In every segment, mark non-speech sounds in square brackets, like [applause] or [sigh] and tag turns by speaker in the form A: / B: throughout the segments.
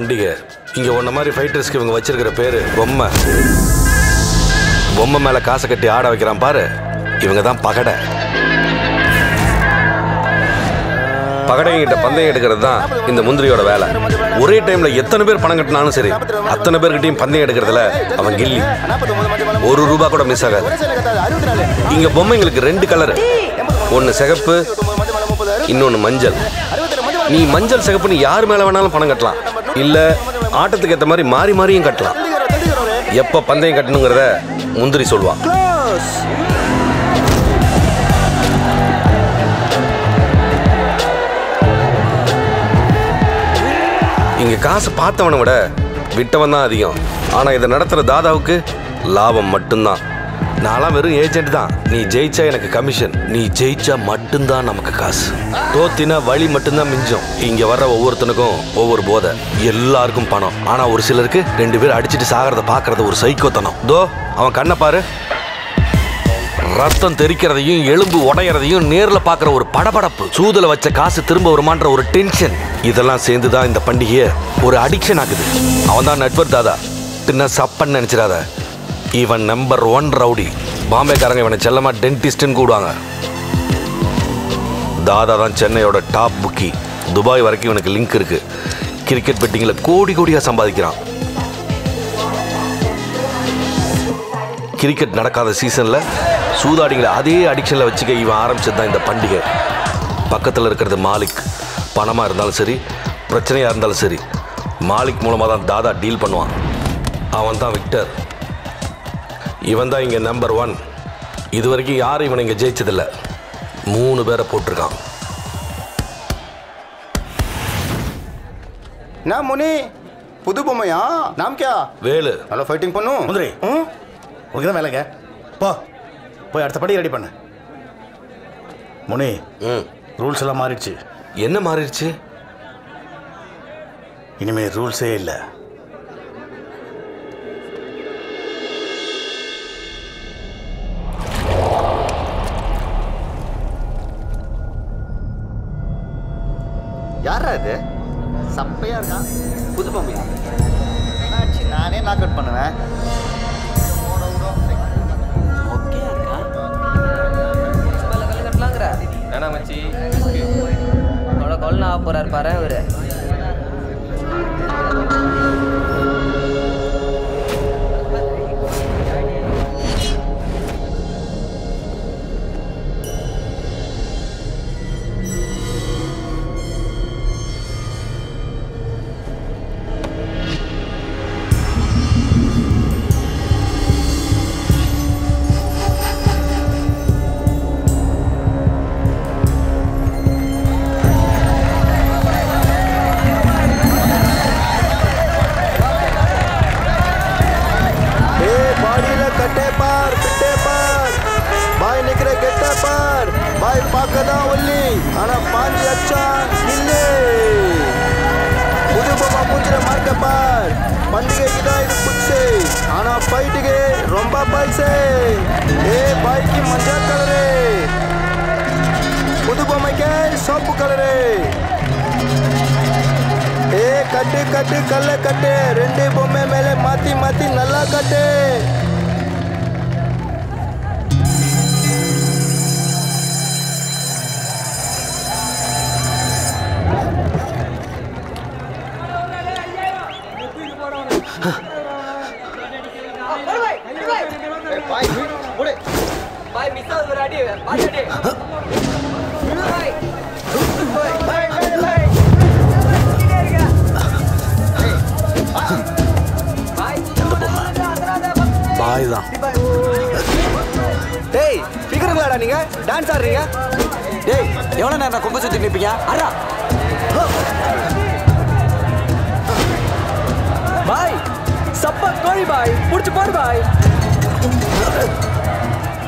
A: பண்டிகை இங்க உன்ன மாதிரி ஃபைட்டர்ஸ்க்கு இவங்க வச்சிருக்கிற பேரு பொம்மை. பொம்மை மேல காசை கட்டி ஆட வைக்கிறான் பாரு. இவங்க தான் பகடை. பகடைங்கிட்ட பந்தயம் எடுக்கிறது தான் இந்த முந்திரியோட வேலை. ஒரே டைம்ல எத்தனை பேர் பணம் கட்டினாலும் சரி அத்தனை பேர்கிட்டயும் பந்தயம் எடுக்கிறதுல அவன் கில்லி. ஒரு ரூபா கூட மிஸ் ஆகாது. இங்க பொம்மைங்களுக்கு ரெண்டு கலரு ஒன்னு சிகப்பு இன்னொன்னு மஞ்சள். நீ மஞ்சள் சிகப்புன்னு யார் மேல வேணாலும் பணம் கட்டலாம். இல்லை ஆட்டத்துக்கு ஏற்ற மாதிரி மாறி மாறியும் கட்டலாம். எப்போ பந்தயம் கட்டணுங்கிறத முந்திரி சொல்லுவான். இங்கே காசு பார்த்தவனை விட விட்டவன் தான் அதிகம். ஆனால் இதை நடத்துகிற தாதாவுக்கு லாபம் மட்டும்தான். நான்லாம் வெறும் ஏஜென்ட் தான். நீ ஜெயிச்சா எனக்கு கமிஷன் நீ ஜெயிச்சா மட்டும்தான் நமக்கு காசு. தோத்தினா வழி மட்டும்தான் மிஞ்சம். இங்க வர்ற ஒவ்வொருத்தனுக்கும் ஒவ்வொரு போதை. எல்லாருக்கும் பணம். ஆனா ஒரு சிலருக்கு ரெண்டு பேர் அடிச்சிட்டு சாகிறத பாக்குறத ஒரு சைக்கோத்தனம். தோ அவன் கண்ணை பாரு. ரத்தம் தெறிக்கிறதையும் எலும்பு உடையறதையும் நேர்ல பார்க்குற ஒரு படபடப்பு. சூதுல வச்ச காசு திரும்ப வருமான்ற ஒரு டென்ஷன் இதெல்லாம் சேர்ந்து தான் இந்த பண்டிகையை ஒரு அடிக்ஷன் ஆகுது அவன் தான் நட்வர் தாதா. பின்ன சப்பன்னு நினைச்சிடாத. இவன் நம்பர் ஒன் ரவுடி. பாம்பேக்காரங்க இவனை செல்லமா டென்டிஸ்ட்னு கூடுவாங்க. தாதா தான் சென்னையோட டாப் புக்கி துபாய் வரைக்கும் இவனுக்கு லிங்க் இருக்கு. கிரிக்கெட் பெட்டிங்கில் கோடி கோடியாக சம்பாதிக்கிறான். கிரிக்கெட் நடக்காத சீசனில் சூதாடிங்களை அதே அடிக்ஷனில் வச்சுக்க இவன் ஆரம்பிச்சது தான் இந்த பண்டிகை. பக்கத்தில் இருக்கிறது மாலிக். பணமாக இருந்தாலும் சரி பிரச்சனையாக இருந்தாலும் சரி மாலிக் மூலமாக தான் தாதா டீல் பண்ணுவான். அவன் தான் விக்டர். இவன் தான் இங்க நம்பர் ஒன் இது வரைக்கும் யாரும் இவனை இங்க ஜெயிச்சதில்ல. மூணு பேரை போட்டிருக்கான்.
B: நான் முனி? புது பொம்மையா? நாம் கியா
A: வேலு.
B: நல்லா ஃபைட்டிங் பண்ணும்
C: முந்திரி
B: ம்?
C: உனக்கு தான் வேலைங்க. போ போய் அடுத்த படி ரெடி பண்ணு. முனி
A: ம்.
C: ரூல்ஸ் எல்லாம் மாறிடுச்சு.
A: என்ன மாறிடுச்சு?
C: இனிமே ரூல்ஸே இல்லை.
B: இது? சப்பையா இருக்கான் புது பொம்மையா என்னாச்சு? நானே நாக் அவுட் பண்ணுவேன்.
D: வேணாம் மச்சி? கொலை கொல்ல ஆக போறாரு பாரு அவரு.
B: பார்க்க தான் ஒல்லி ஆனா பாண்டி அச்சா இல்லே புது பொம்மை மூஞ்சில மார்க்க பார். பண்டிகைக்கு தான் இது புதுசு ஆனா பைட்டுக்கு ரொம்ப பல்சு ஏ பாய்க்கு மஞ்சள் கலரு. புது பொம்மைக்கு சோப்பு கலரு. ஏ கட்டு கட்டு கல்ல கட்டு. ரெண்டு பொம்மை மேலே மாத்தி மாத்தி நல்லா கட்டு.
D: பாய் மிஸ் ஆகுது ஒரு அடி. பாய் அடி. பாய்.
C: பாய் தான்.
B: டேய் பிகருங்களாடா நீங்க? டான்ஸ் ஆடுறீங்க?
E: டேய் எவ்வளவு நேரம் கொம்ப சுத்தி நிப்பீங்க அரா
D: பாய் சப்பா கோழி பாய். புடிச்சு போடு பாய்.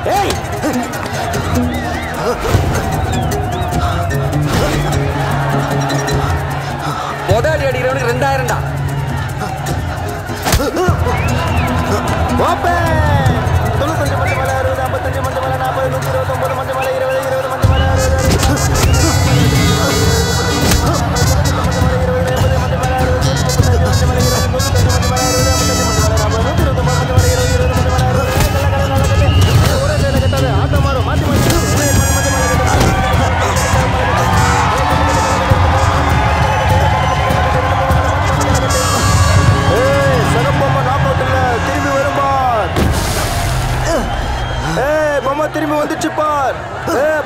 E: ஏய்!
D: முத அடி அடிக்கிறவனுக்கு ரெண்டாயிரம்டா.
B: ஓப்பே தொண்ணூத்தஞ்சு மஞ்சள் மலை அறுபது ஐம்பத்தஞ்சு மஞ்சள் மலை நாற்பது நூற்றி இருபத்தொம்பது மஞ்சள் மலை இருபது இருபது மஞ்சள் மலை அறுபது. திரும்பி வந்துச்சு பார்.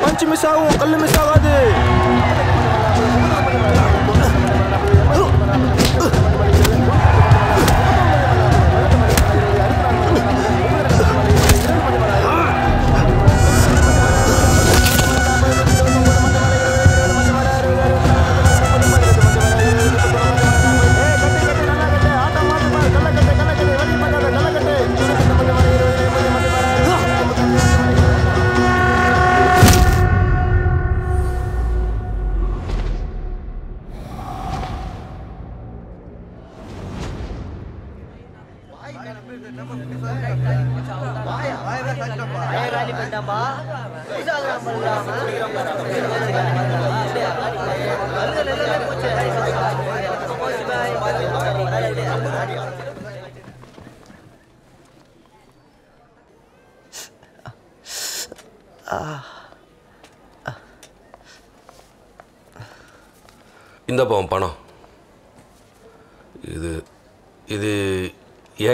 B: பஞ்சு மிஸ் ஆகும் கல்லு மிஸ் ஆகாது.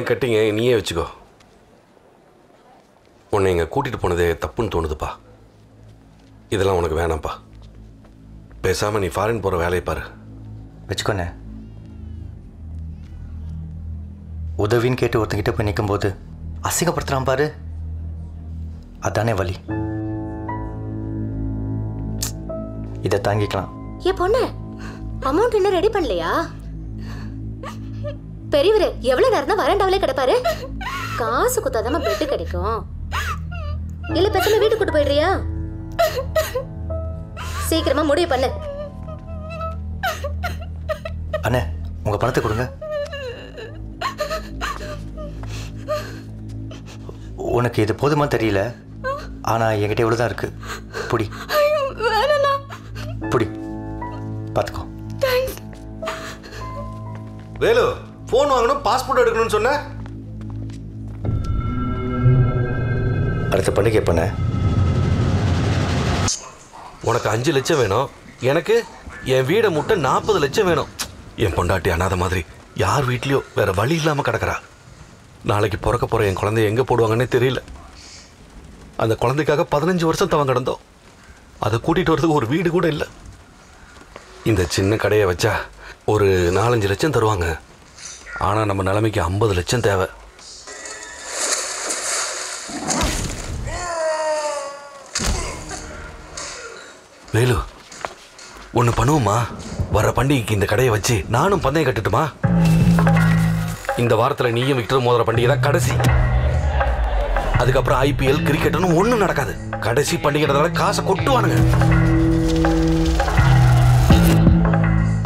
A: ஏன் கட்டிங்க நீயே வச்சுக்கோ. உன்னை இங்கே கூட்டிகிட்டு போனதே தப்புன்னு தோணுதுப்பா. இதெல்லாம் உனக்கு வேணாம்ப்பா. பேசாமல் நீ ஃபாரின் போகிற வேலையை பாரு.
F: வச்சுக்கோண்ணே. உதவின்னு கேட்டு ஒருத்தங்கிட்ட போய் நிற்கும்போது அசிங்கப்படுத்துறான் பாரு. அதானே வலி. இதை தாங்கிக்கலாம்.
G: ஏ பொண்ணு அமௌண்ட் இன்னும் ரெடி பண்ணலையா? பெரியவரு எவ்வளவு நேரம் தான் வரண்டாவிலே கிடப்பாரு? காசு குத்தாதாம பெட்டு கிடைக்கும். இல்ல பேசாம வீட்டுக்கு கூட்டு போயிடுறியா? சீக்கிரமா முடிவு பண்ணு.
F: அண்ணே உங்க பணத்தை கொடுங்க. உனக்கு இது போதுமா தெரியல? ஆனா என்கிட்ட இவ்வளவுதான் இருக்கு. புடி. புடி. பார்த்துக்கோ
A: வேலு ஃபோன் வாங்கணும் பாஸ்போர்ட் எடுக்கணும்னு சொன்ன?
F: அடுத்த பண்டிகை பண்ண
A: உனக்கு அஞ்சு லட்சம் வேணும். எனக்கு என் வீடை முட்டை நாற்பது லட்சம் வேணும். என் பொண்டாட்டி அனாத மாதிரி யார் வீட்லேயோ வேற வழி இல்லாமல் கிடக்குறா. நாளைக்கு பிறக்க போகிற என் குழந்தைய எங்கே போடுவாங்கன்னே தெரியல. அந்த குழந்தைக்காக பதினஞ்சு வருஷம் தவன் கிடந்தோம். அதை கூட்டிகிட்டு வரதுக்கு ஒரு வீடு கூட இல்லை. இந்த சின்ன கடையை வச்சா ஒரு நாலஞ்சு லட்சம் தருவாங்க. ஆனால் நம்ம நிலைமைக்கு ஐம்பது லட்சம் தேவை. வேலு ஒன்று பண்ணுவோமா? வர பண்டிகைக்கு இந்த கடையை வச்சு நானும் பந்தயம் கட்டுட்டுமா? இந்த வாரத்தில் நீயும் விக்டர் மோதிர பண்டிகை தான் கடைசி. அதுக்கப்புறம் ஐபிஎல் கிரிக்கெட்னு ஒன்றும் நடக்காது. கடைசி பண்டிகைன்றதால காசை கொட்டுவானுங்க.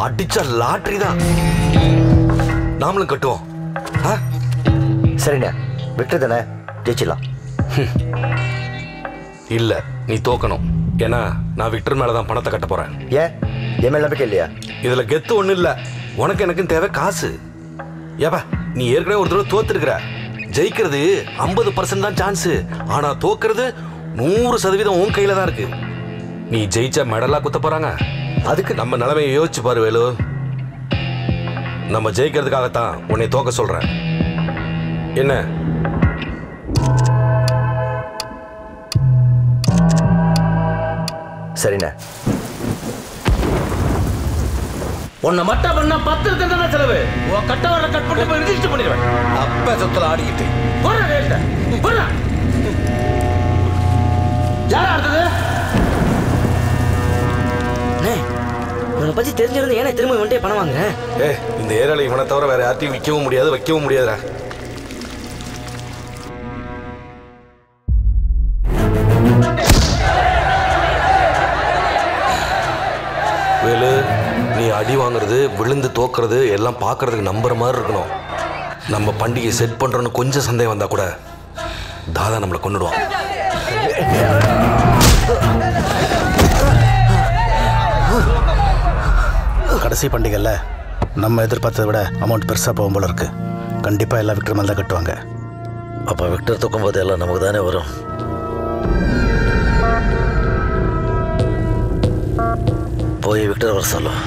A: அடிச்ச லாட்ரி தான். நாமளும் கட்டுவோம்.
F: சரிண்ணே. விட்டு தானே ஜெயிச்சிடலாம்
A: இல்லை நீ தோக்கணும். ஏன்னா நான் விக்டர் மேலே தான் பணத்தை கட்ட போகிறேன்
F: ஏன்? என் மேல நம்பிக்கை இல்லையா?
A: இதுல கெத்து ஒண்ணும் இல்ல. உனக்கு எனக்கும் தேவை காசு. ஏப்பா நீ ஏற்கனவே ஒரு தடவை தோத்துருக்கிற. ஜெயிக்கிறது ஐம்பது பர்சன்ட் தான் சான்ஸ் ஆனா தோக்குறது நூறு சதவீதம் உன் கையில தான் இருக்கு. நீ ஜெயிச்சா மெடலா குத்த போறாங்க. அதுக்கு நம்ம நிலைமையை யோசிச்சு பாரு வேலு. நம்ம ஜெயிக்கிறதுக்காகத்தான் உன்னை தோக்க சொல்றேன். என்ன?
F: சரிண்ணே.
H: உன்னை மட்டும் பண்ணா பத்து தானே செலவு? உன் கட்ட வர கட் பண்ணி போய் ரிஜிஸ்டர் பண்ணிடுவேன்.
A: அப்ப சொத்துல ஆடிக்கிட்டு.
H: போடுற ரேட்ட போடுற யாரா அடுத்தது?
D: உன்னை பத்தி தெரிஞ்சிருந்து ஏன்னா திரும்ப வந்துட்டே பணம் வாங்குறேன்
A: ஏ இந்த ஏரியால இவனை தவிர வேற யார்ட்டையும் விற்கவும் முடியாது வைக்கவும் முடியாதுடா. வேலு நீ அடி வாங்குறது விழுந்து தோக்குறது எல்லாம் பார்க்கறதுக்கு நம்புற மாதிரி இருக்கணும். நம்ம பண்டிகை செட் பண்றோன்னு கொஞ்சம் சந்தேகம் வந்தா கூட தாதா நம்மளை கொண்டுடுவான்
C: கடைசி பண்டிகையில் நம்ம எதிர்பார்த்ததை விட அமௌண்ட் பெருசாக போகும் போல இருக்கு. கண்டிப்பாக எல்லாம் விக்டர் மேலே தான் கட்டுவாங்க.
I: அப்போ விக்டர் தூக்கும் போது எல்லாம் நமக்கு தானே வரும்? போய் விக்டர் வர சொல்லும்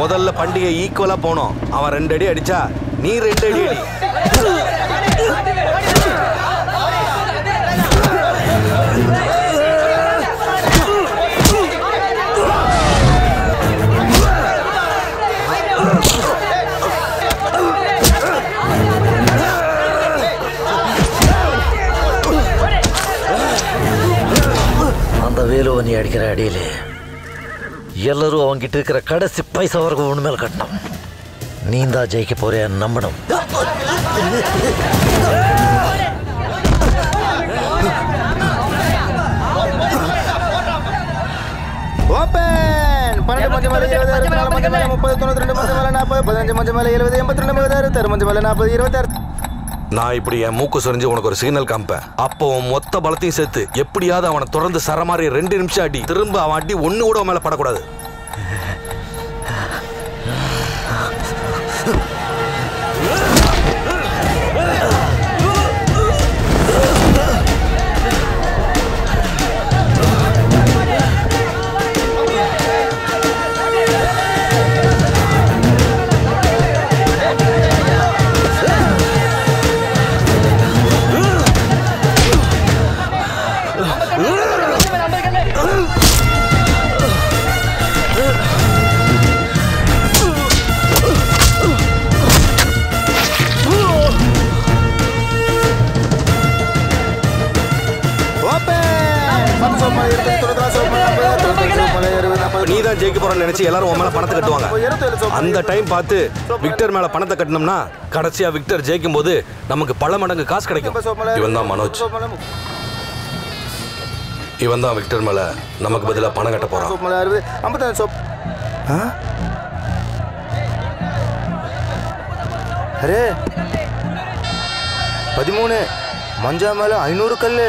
A: முதல்ல பண்டிகை ஈக்குவலா போனோம். அவன் ரெண்டு அடி அடிச்சா நீ ரெண்டு அடி அடி.
I: நீ அடிக்கிற அடியிலே. எல்லாரும் அவங்கிட்ட இருக்கிற கடைசி பைசா வரைக்கும் ஒன்று கட்டணும். நீ தான் ஜெயிக்க போறிய நம்பணும்
B: பன்னெண்டு மஞ்சள் மேலே இருபது அறுபத்தி நாலு மஞ்சள் மேலே முப்பது தொண்ணூத்தி ரெண்டு மஞ்சள் மேலே நாற்பது பதினஞ்சு மஞ்சள் மேலே எழுபது எண்பத்தி ரெண்டு மேலே அறுபத்தாறு மஞ்சள் மேலே நாற்பது இருபத்தாறு
A: நான் இப்படி என் மூக்கு சொரிஞ்சு உனக்கு ஒரு சிக்னல் காமிப்பேன். அப்போ மொத்த பலத்தையும் சேர்த்து எப்படியாவது அவனை தொடர்ந்து சர மாதிரி ரெண்டு நிமிஷம் அடி. திரும்ப அவன் அடி ஒன்று கூட அவன் படக்கூடாது. தான் ஜெயிக்க நினைச்சு எல்லாரும் உன் மேல பணத்தை கட்டுவாங்க. அந்த டைம் பார்த்து விக்டர் மேல பணத்தை கட்டினோம்னா கடைசியா விக்டர் ஜெயிக்கும் போது நமக்கு பல மடங்கு காசு கிடைக்கும். இவன் தான் மனோஜ். இவன் தான் விக்டர் மேல நமக்கு பதிலாக பணம் கட்ட போறான்.
B: அரே பதிமூணு மஞ்சா மேலே ஐநூறு கல்லு.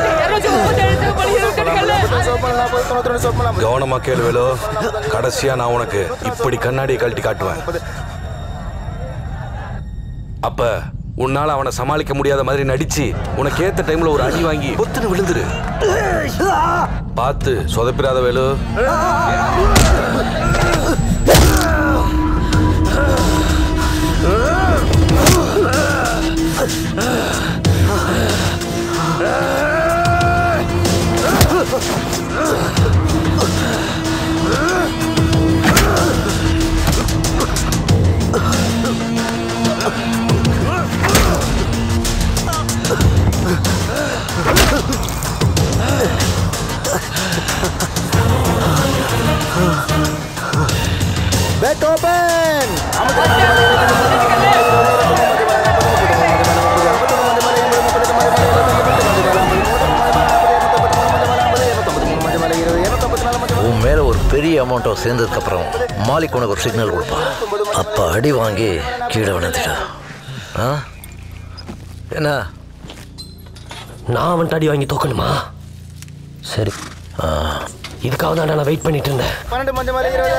A: கவனமா கேளு வேலு. கடைசியா நான் உனக்கு இப்படி கண்ணாடியை கழட்டி காட்டுவேன். அப்ப உன்னால அவனை சமாளிக்க முடியாத மாதிரி நடிச்சு உனக்கு ஏத்த டைம்ல ஒரு அடி வாங்கி பொத்துன்னு விழுந்துரு. பார்த்து சொதப்பிராத வேலு.
B: Bet
I: Beethoven! அமௌண்ட்டை சேர்ந்ததுக்கப்புறம் மாலிக் உனக்கு ஒரு சிக்னல் கொடுப்பான் அப்போ அடி வாங்கி கீழே விழுந்துட்டா. ஆ? என்ன?
H: நான் அவன்கிட்ட அடி வாங்கி தோக்கணுமா? சரி.
I: ஆ.
H: இதுக்காக தான் நான் வெயிட் பண்ணிட்டு இருந்தேன்.
B: பன்னெண்டு மஞ்சள் மேலே இருபது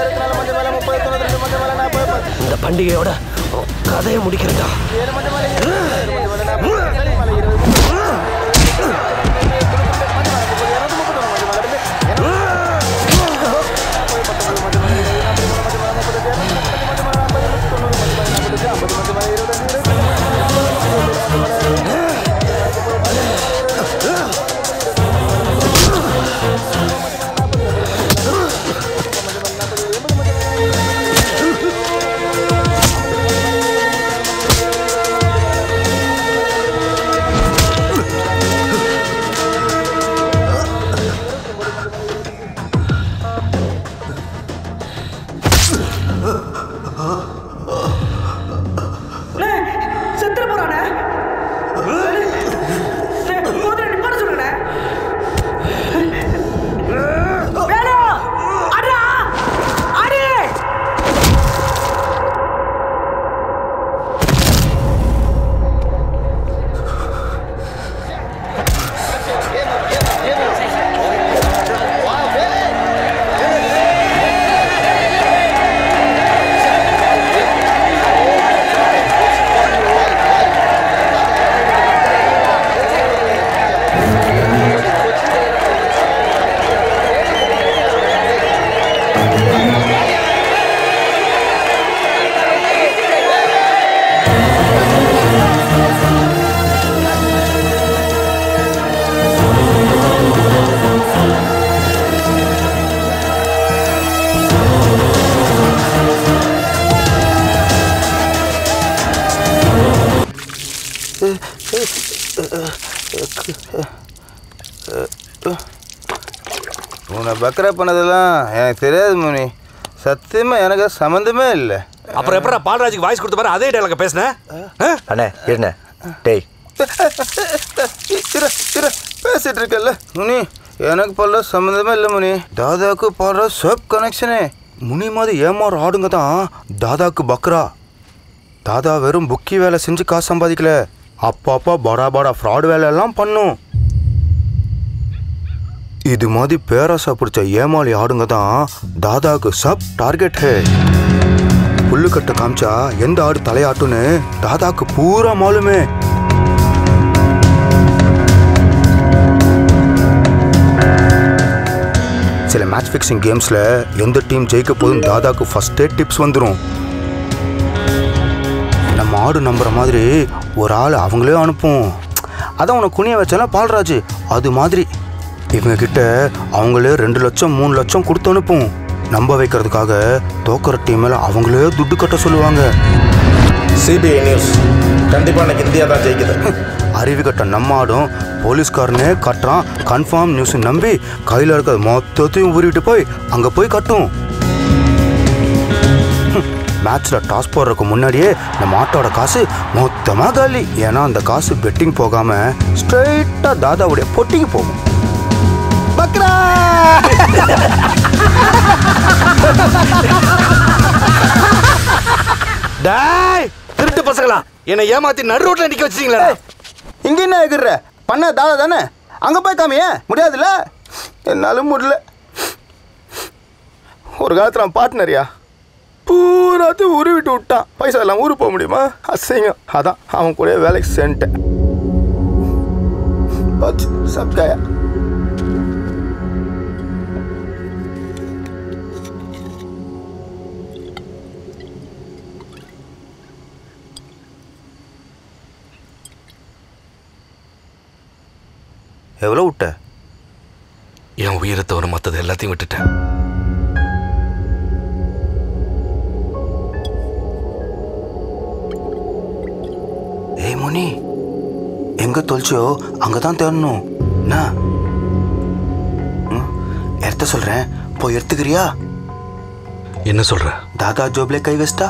B: பக்கரா பண்ணதெல்லாம் எனக்கு தெரியாது முனி. சத்தியமா எனக்கு சம்மந்தமே இல்லை.
A: அப்புறம் எப்படா பாலராஜுக்கு வாய்ஸ் கொடுத்த பாரு அதே டைலாக பேசினேன்
F: அண்ணே இருண்ணே. டேய்.
B: பேசிட்டு இருக்கல்ல முனி. எனக்கு பல்ல சம்மந்தமே இல்லை முனி. தாதாக்கு பாடுற சப் கனெக்ஷனே முனி மாதிரி ஏமாற ஆடுங்க தான் தாதாக்கு பக்ரா. தாதா வெறும் புக்கி வேலை செஞ்சு காசு சம்பாதிக்கல. அப்பா அப்பா படா படா ஃப்ராட் வேலையெல்லாம் பண்ணும். இது மாதிரி பேராசா பிடிச்ச ஏமாளி ஆடுங்க தான் தாதாக்கு சப் டார்கெட் ஹே. புல்லுக்கட்டை காமிச்சா எந்த ஆடு தலையாட்டுன்னு தாதாக்கு பூரா மாலுமே. சில மேட்ச் ஃபிக்ஸிங் கேம்ஸில் எந்த டீம் ஜெயிக்க போதும் தாதாக்கு ஃபஸ்ட்டே டிப்ஸ் வந்துடும் நம்ம ஆடு நம்புற மாதிரி ஒரு ஆள் அவங்களே அனுப்பும். அதான் உனக்கு குனிய வச்சாலும் பால்ராஜ் அது மாதிரி இவங்க கிட்ட அவங்களே ரெண்டு லட்சம் மூணு லட்சம் கொடுத்து அனுப்பும். நம்ப வைக்கிறதுக்காக தோக்கிற டீம் மேலே அவங்களே துட்டு கட்ட சொல்லுவாங்க.
C: சிபிஐ நியூஸ் கண்டிப்பாக இன்னைக்கு இந்தியா தான் ஜெயிக்குது.
B: அறிவு கட்ட நம்ம ஆடும் போலீஸ்காரனே கட்டுறான். கன்ஃபார்ம் நியூஸ் நம்பி கையில் இருக்கிற மொத்தத்தையும் ஊறிட்டு போய் அங்கே போய் கட்டும். மேட்ச்சில் டாஸ் போடுறதுக்கு முன்னாடியே நம்ம ஆட்டோட காசு மொத்தமாக காலி. ஏன்னா அந்த காசு பெட்டிங் போகாமல் ஸ்ட்ரைட்டாக தாதாவுடைய பொட்டிக்கு போகும். பக்ரா!
A: டேய் திருட்டு பசங்களா. என்னை ஏமாத்தி நடு ரோட்ல நிக்க வச்சிட்டீங்களா?
B: இங்க என்ன இருக்கிற பண்ண தாதா தானே? அங்கே போய் காமியே முடியாதுல்ல? என்னாலும் முடியல. ஒரு காலத்தில் அவன் பார்ட்னரியா பூராத்தையும் உருவிட்டு விட்டான். பைசா எல்லாம் ஊருக்கு போக முடியுமா? அசிங்கம். அதான் அவன் கூட வேலைக்கு சென்ட்டேன். பச் சப்காயா எவ்வளோ விட்ட?
A: என் உயிரை தவிர மத்தது எல்லாத்தையும் விட்டுட்டேன்.
B: ஏய் முனி எங்க தொலைச்சியோ அங்கே தான் தேடணும். என்ன? ம், எடுத்த சொல்கிறேன் போய் எடுத்துக்கிறியா?
A: என்ன சொல்ற?
B: தாதா ஜோப்ல கை வச்சிட்டா?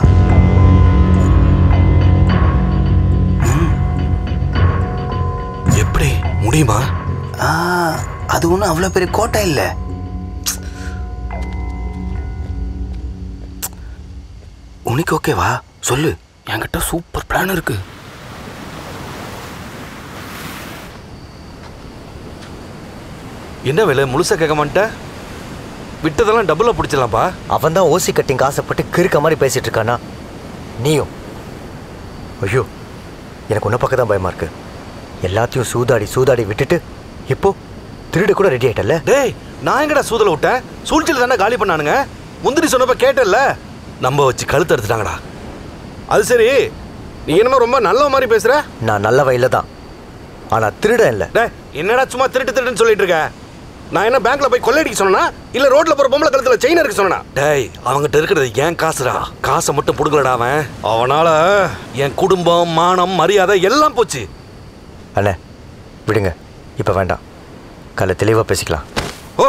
A: எப்படி? முடியுமா?
B: அது ஒன்றும் அவ்வளோ பெரிய கோட்டை இல்லை. உனக்கு ஓகேவா சொல்லு. என்கிட்ட சூப்பர் பிளான் இருக்கு.
A: என்ன வேலை? முழுசா கேட்க மாட்டேன். விட்டதெல்லாம் டபுளா பிடிச்சிடலாம்ப்பா
F: அவன் தான் ஓசி கட்டிங் ஆசைப்பட்டு கிறுக்க மாதிரி பேசிட்டு இருக்கானா? நீயும்? ஐயோ எனக்கு உன்னை பக்கம் தான் பயமா இருக்கு. எல்லாத்தையும் சூதாடி சூதாடி விட்டுட்டு இப்போ? திருட கூட ரெடி ஆயிட்டல்ல?
A: டேய் நான் எங்கடா சூதல விட்டேன்? சூழ்ச்சியில் தானே காலி பண்ணானுங்க? முந்திரி சொன்னப்ப கேட்டல்ல நம்ப வச்சு கழுத்து எடுத்துட்டாங்கடா அது சரி நீ என்னமோ ரொம்ப நல்ல மாதிரி பேசுற?
F: நான் நல்ல வயல தான் ஆனா திருட இல்ல.
A: டேய் என்னடா சும்மா திருட்டு திருட்டுன்னு சொல்லிட்டு இருக்க? நான் என்ன பேங்க்ல போய் கொள்ளையடிக்க சொன்னா இல்ல ரோட்ல போற பொம்பளை கழுத்துல செயின் இருக்க சொன்னா டேய் அவங்கிட்ட இருக்கிறது ஏன் காசுடா? காசை மட்டும் புடுங்கலடா அவன். அவனால என் குடும்பம் மானம் மரியாதை எல்லாம் போச்சு.
F: அண்ணே விடுங்க. இப்போ வேண்டாம். காலை தெளிவாக பேசிக்கலாம்.
A: ஓ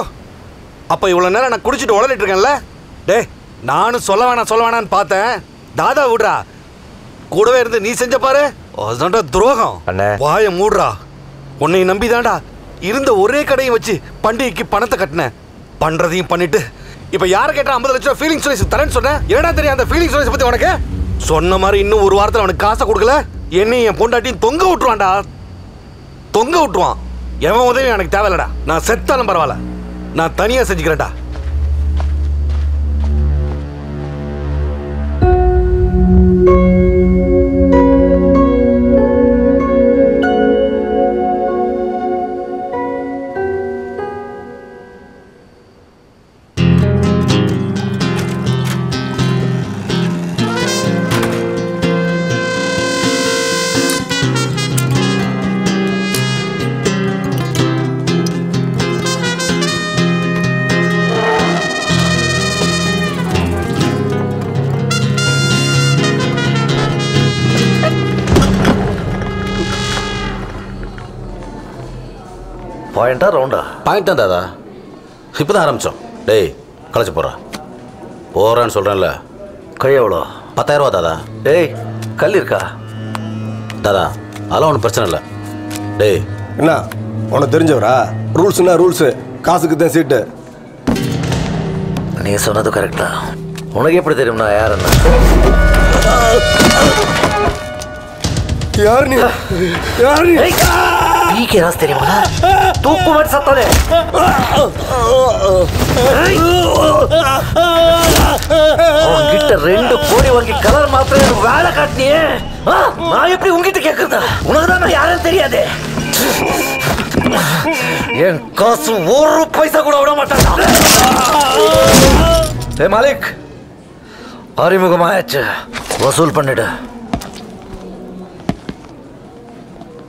A: அப்ப இவ்வளவு நேரம் நான் குடிச்சிட்டு உளறிட்டு இருக்கேன்ல? டேய் நானும் சொல்ல வேணாம் சொல்ல வேணாம்னு பார்த்தேன். தாதா விடுறா. கூடவே இருந்து நீ செஞ்ச பாரு. அதுதான்டா துரோகம். வாய மூடுறா. உன்னை நம்பி தான்டா இருந்த ஒரே கடையை வச்சு பண்டிகைக்கு பணத்தை கட்டினேன். பண்றதையும் பண்ணிட்டு இப்ப யார கேட்டா ஐம்பது லட்சம் ஃபீலிங்ஸ் ரைஸ் தரேன்னு சொன்னேன். ஏடா தெரியும் அந்த ஃபீலிங்ஸ் ரைஸ் பத்தி உனக்கு? சொன்ன மாதிரி இன்னும் ஒரு வாரத்துல அவனுக்கு காசை கொடுக்கல. என்னையும் என் பொண்டாட்டியும் தொங்க விட்டுருவான்டா. தொங்க விட்டுருவான். எவன் உதவி எனக்கு தேவையில்லடா. நான் செத்தாலும் பரவாயில்ல. நான் தனியாக செஞ்சுக்கிறேன்டா.
I: பாயிண்டா ரவுண்டா
J: பாயிண்ட் தான் தாதா. இப்போ தான் ஆரம்பித்தோம் டேய் களைச்சு போகிறா போகிறேன்னு சொல்கிறேன்ல
I: கை எவ்வளோ?
J: பத்தாயிரம் ரூபா தாதா.
I: டேய் கல் இருக்கா?
J: தாதா அதெல்லாம் ஒன்றும் பிரச்சனை இல்லை. டேய்.
K: என்ன உனக்கு தெரிஞ்சவரா? ரூல்ஸ்னா ரூல்ஸு. காசுக்கு தான் சீட்டு.
I: நீ சொன்னது கரெக்டா உனக்கு எப்படி தெரியும் நான் யாருன்னு
K: யார் நீ? யார் நீ?
F: பிகே ராஸ் தெரியுமா தூக்கு மாட்டி சத்தானே உங்ககிட்ட ரெண்டு கோடி வாங்கி கலர் மாத்திரம் வேலை காட்டினியே நான் எப்படி உங்ககிட்ட கேட்கறதா உனக்குதான் நான் யாரும் தெரியாது என் காசு ஒரு பைசா கூட விட மாட்டாங்க மாலிக் அறிமுகமாயாச்சு வசூல் பண்ணிடு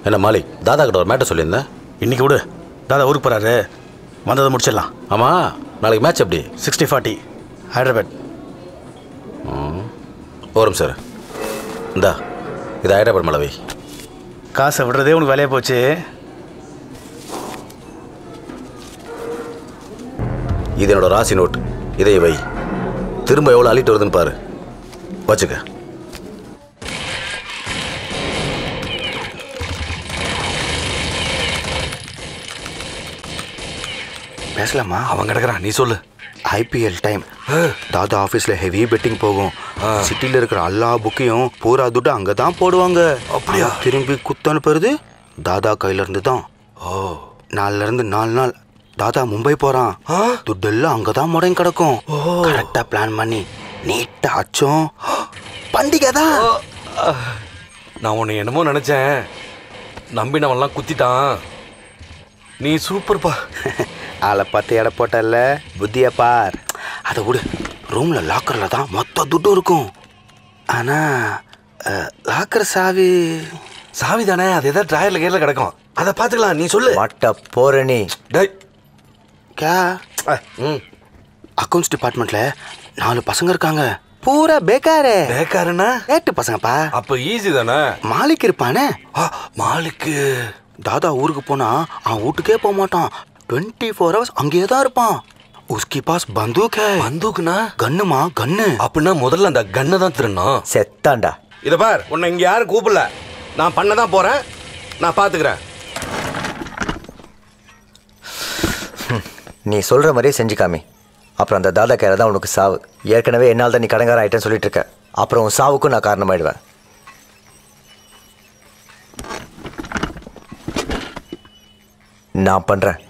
J: என்ன மாலிக் தாதா கிட்ட ஒரு மேட்டர் சொல்லியிருந்தேன்.
C: இன்னைக்கு விடு. தாதா ஊருக்கு போறாரு. வந்ததை முடிச்சிடலாம்.
J: ஆமாம் நாளைக்கு மேட்ச் எப்படி?
C: Sixty forty Hyderabad.
J: ஓரம் சார் இந்தா இது ஹைதராபாத் மலவை
C: காசை விடுறதே உனக்கு வேலையாக போச்சு?
J: இது என்னோட ராசி நோட் இதை வை. திரும்ப எவ்வளோ அள்ளிட்டு வருதுன்னு பாரு. வச்சுக்க.
B: பேசலாமா?
A: அவன் கிடக்குறான். நீ சொல்லு.
B: ஐபிஎல் டைம் தாதா ஆஃபீஸில் ஹெவி பெட்டிங் போகும். சிட்டியில் இருக்கிற எல்லா புக்கையும் பூரா துட்டு அங்கே தான் போடுவாங்க. அப்படியா? திரும்பி குத்து அனுப்புறது தாதா கையில இருந்து தான் ஓ. நாலுல இருந்து நாலு நாள் தாதா மும்பை போறான். துட்டெல்லாம் அங்கே தான் முடங்கி கிடக்கும். கரெக்டாக பிளான் பண்ணி நீட்டாக அச்சோம். பண்டிகை தான்
A: நான் உன்னை என்னமோ நினைச்சேன். நம்பினவன்லாம் குத்திட்டான். நீ சூப்பர்ப்பா [laughs]
B: ஆளை பார்த்து எடை போட்டல புத்திய பார். அதை விடு. ரூம்ல லாக்கர்ல தான் மொத்த துட்டும் இருக்கும். ஆனா லாக்கர் சாவி
A: சாவி தானே? அது ஏதாவது ட்ராயர்ல கேர்ல கிடக்கும். அதை பார்த்துக்கலாம் நீ சொல்லு.
F: மட்ட போற நீ.
A: டேய்.
B: கே. அக்கௌண்ட்ஸ் டிபார்ட்மெண்ட்ல நாலு பசங்க இருக்காங்க. பூரா பேக்காரே.
A: பேக்காருன்னா?
B: ஏட்டு பசங்கப்பா.
A: அப்ப ஈஸி தானே?
B: மாலிக் இருப்பானே.
A: மாலிக்கு.
B: தாதா ஊருக்கு போனா அவன் வீட்டுக்கே போக மாட்டான். டுவெண்ட்டி ஃபோர் ஹவர்ஸ் அங்கேயே தான் இருப்பான். உஸ்கி பாஸ் பந்தூக் ஹை.
A: பந்தூக்குனா?
B: கன்னுமா கன்னு
A: அப்படின்னா முதல்ல அந்த கண்ணை தான் திருணும்
F: செத்தாண்டா
A: இத பார் உன்னை இங்க யாரும் கூப்பிடல. நான் பண்ண தான் போறேன். நான் பாத்துக்கிறேன்.
F: நீ சொல்ற மாதிரியே செஞ்சு காமி. அப்புறம் அந்த தாதா கேர தான் உனக்கு சாவு. ஏற்கனவே என்னால் தான் நீ கடங்கார ஆயிட்டேன்னு சொல்லிட்டு இருக்க அப்புறம் உன் சாவுக்கும் நான் காரணமாயிடுவேன். நான் பண்றேன்.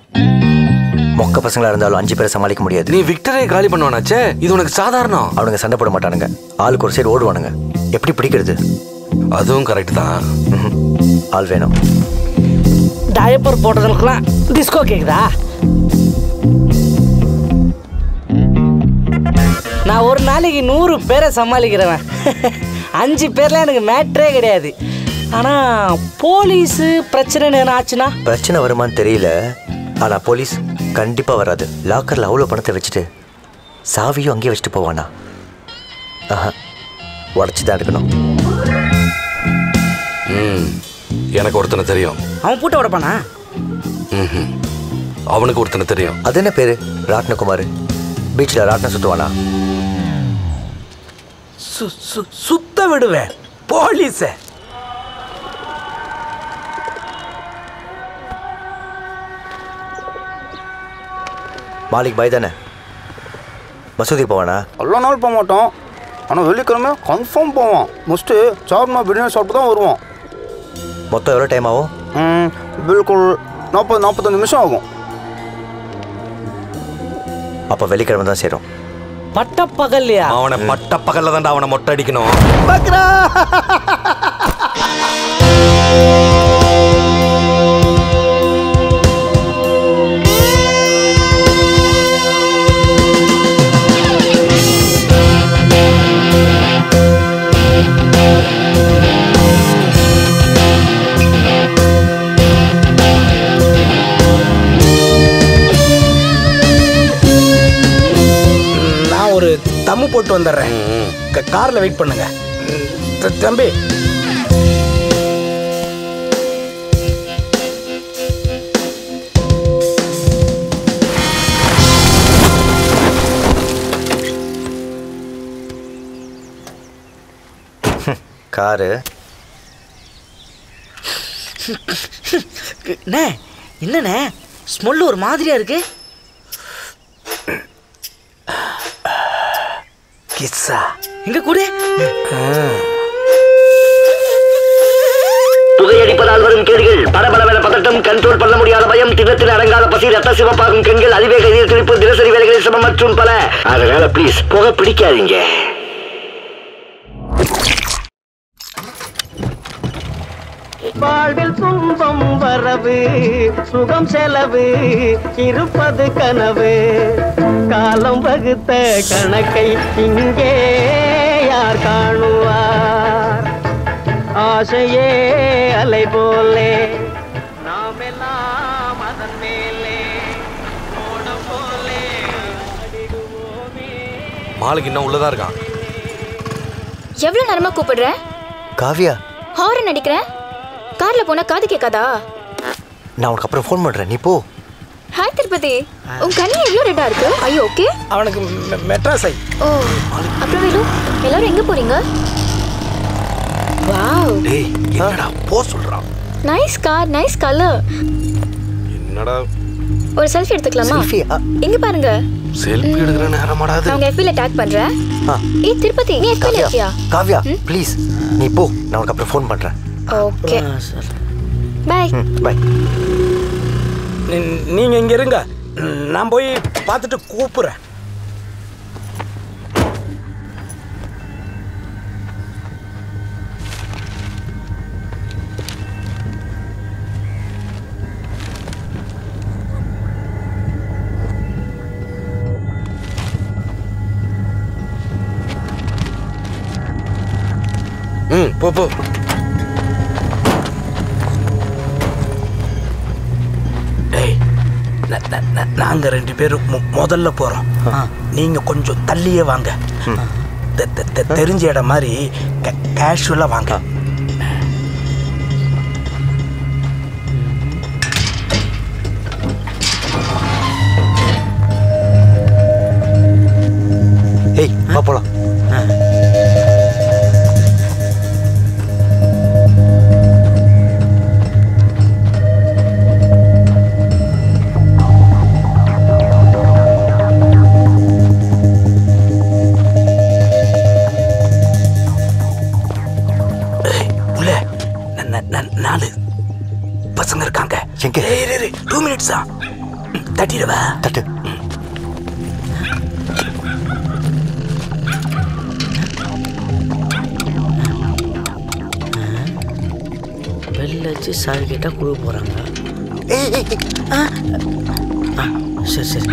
F: மொக்க பசங்களா இருந்தாலும் அஞ்சு பேரை சமாளிக்க முடியாது.
A: நீ விக்டரை காலி பண்ணுவானாச்சே? இது உனக்கு சாதாரணம்.
F: அவனுங்க சண்டை போட மாட்டானுங்க. ஆளுக்கு ஒரு சைடு ஓடுவானுங்க. எப்படி பிடிக்கிறது?
A: அதுவும் கரெக்ட் தான்.
F: ஆள் வேணும்.
L: டயப்பர் போட்டதுக்கெல்லாம் டிஸ்கோ கேக்குதா? நான் ஒரு நாளைக்கு நூறு பேரை சமாளிக்கிறவன். அஞ்சு பேர்லாம் எனக்கு மேட்ரே கிடையாது. ஆனால் போலீஸு பிரச்சனைன்னு என்ன ஆச்சுன்னா?
F: பிரச்சனை வருமான்னு தெரியல. ஆனா போலீஸ் கண்டிப்பா வராது. லாக்கர்ல அவ்வளோ பணத்தை வச்சுட்டு சாவியும் அங்கேயே வச்சுட்டு போவானா? ஆஹா உடச்சி தான் எடுக்கணும்.
A: ம் எனக்கு ஒருத்தனை தெரியும்.
L: அவன் பூட்ட உடப்பானா.
A: அவனுக்கு ஒருத்தனை தெரியும்.
F: அது என்ன பேரு? ராட்னகுமார். பீச்சில் ராட்னம் சுத்துவானா?
H: சு சு- சுத்த விடுவேன். போலீஸ.
F: மாலிக் பாய் தானே? மசூதிக்கு போவானா?
B: எல்லா நாள் போக மாட்டோம். ஆனால் வெள்ளிக்கிழமை கன்ஃபார்ம் போவான் முடிச்சுட்டு சார்மா பிரியாணி சாப்பிட்டு தான் வருவான்
F: மொத்தம் எவ்வளோ டைம் ஆகும்?
B: ம், பில்குல் நாற்பது நாற்பத்தஞ்சு நிமிஷம் ஆகும்.
F: அப்போ வெள்ளிக்கிழமை தான் சேரும்.
L: பட்டப்பகல்லையா?
A: அவனை பட்ட பகல்ல தான்டா அவனை மொட்டை அடிக்கணும்.
H: டம்மு போட்டு வந்துடுறேன். கார்ல வெயிட் பண்ணுங்க. தம்பி.
F: காரு. [laughs]
L: என்ன என்னண்ணே? ஸ்மெல் ஒரு மாதிரியா இருக்கு.
F: கிஸ்ஸா
L: எங்க கூட?
M: புகையடிப்பதால் வரும் கேடுகள் படபடவென பதட்டம் கண்ட்ரோல் பண்ண முடியாத பயம் தினத்தில் அடங்காத பசி ரத்த சிவப்பாகும் கண்கள் அதிவேக நீர் துடிப்பு தினசரி வேலைகளில் சிரமம் மற்றும் பல. அதனால ப்ளீஸ் புகை பிடிக்காதீங்க.
N: வரவு சுகம் செலவு இருப்பது கனவு. காலம் வகுத்த கணக்கை இங்கே யார் காணுவார்? ஆசையே அலை போலே நாம் எல்லாம் அதன் மேலே. ஓடம் போலே
A: மாலுக்கு இன்னும் உள்ளதா இருக்கான்
O: எவ்வளவு நேரமா கூப்பிடுற?
F: காவியா.
O: ஹாரன் அடிக்கிறேன் கார்ல போனா காது கேட்காதா?
F: நான் உனக்கு அப்புறம் ஃபோன் பண்ணுறேன் நீ போ.
O: ஹாய் திருப்பதி உன் கண்ணு எவ்வளவு ரெட்டா இருக்கு? ஐயோ ஓகே
C: அவனுக்கு மெட்ராஸ் ஐ
O: ஓ அப்புறம் வேலு எல்லாரும் எங்க போறீங்க? வாவ்
A: டேய் என்னடா போ சொல்றான்
O: நைஸ் கார் நைஸ் கலர்
A: என்னடா?
O: ஒரு செல்ஃபி எடுத்துக்கலாமா? எங்க பாருங்க.
A: செல்ஃபி எடுக்கிற நேரமாடா அது
O: நான் உங்க FB ல டேக் பண்றேன்.
F: ஆ.
O: ஏய் திருப்பதி நீ FB ல இருக்கியா?
F: காவியா ப்ளீஸ் நீ போ. நான் உனக்கு அப்புறம் ஃபோன் பண்ணுறேன்
O: ஓகே பை
F: பை
C: நீங்கள் இங்கே இருங்க. நான் போய் பார்த்துட்டு கூப்பிட்றேன்.
A: ம் போ போ.
C: நாங்கள் ரெண்டு பேரும் முதல்ல போகிறோம் நீங்கள் கொஞ்சம் தள்ளியே வாங்க. தெரிஞ்ச இடம் மாதிரி கேஷுவலாக வாங்க.
L: கரெக்டாக குழு போகிறாங்க ஆ. சரி சரி.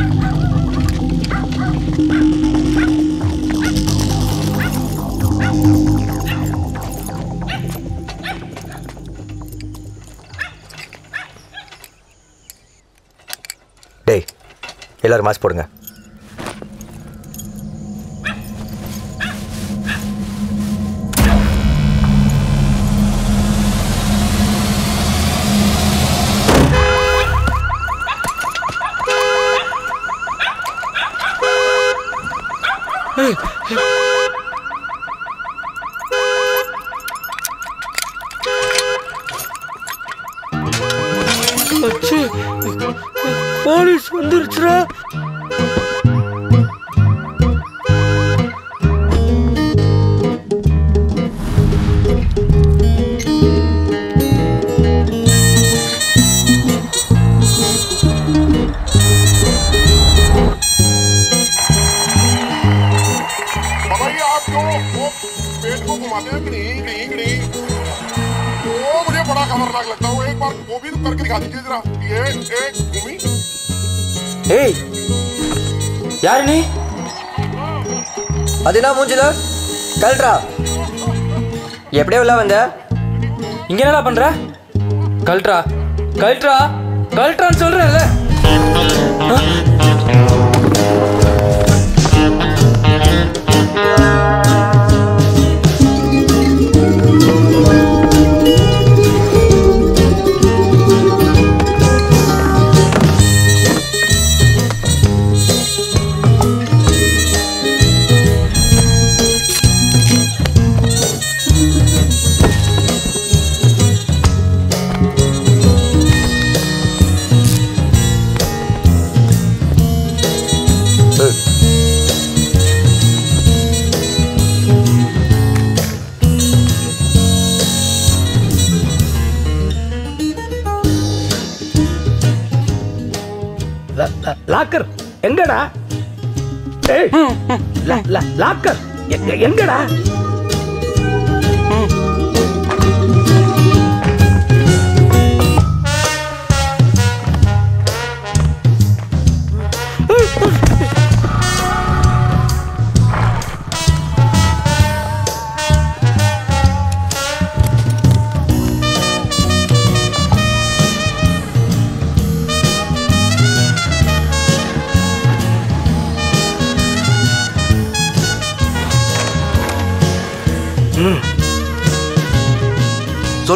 F: டேய் எல்லோரும் மாஸ்க் போடுங்க.
P: मुझे बड़ा खतरनाक लगता है एक बार वो भी करके दिखा दीजिए जरा ये एक घूमी
E: ஏய் யாரு நீ? அது என்ன மூஞ்சில? கல்ட்ரா எப்படியே உள்ள வந்த? இங்க என்னடா பண்ற? கல்ட்ரா கல்ட்ரா கல்ட்ரான்னு சொல்றேன்ல.
C: லாக்கர் எங்கடா? ஏய் லாக்கர் எங்க- எங்கடா?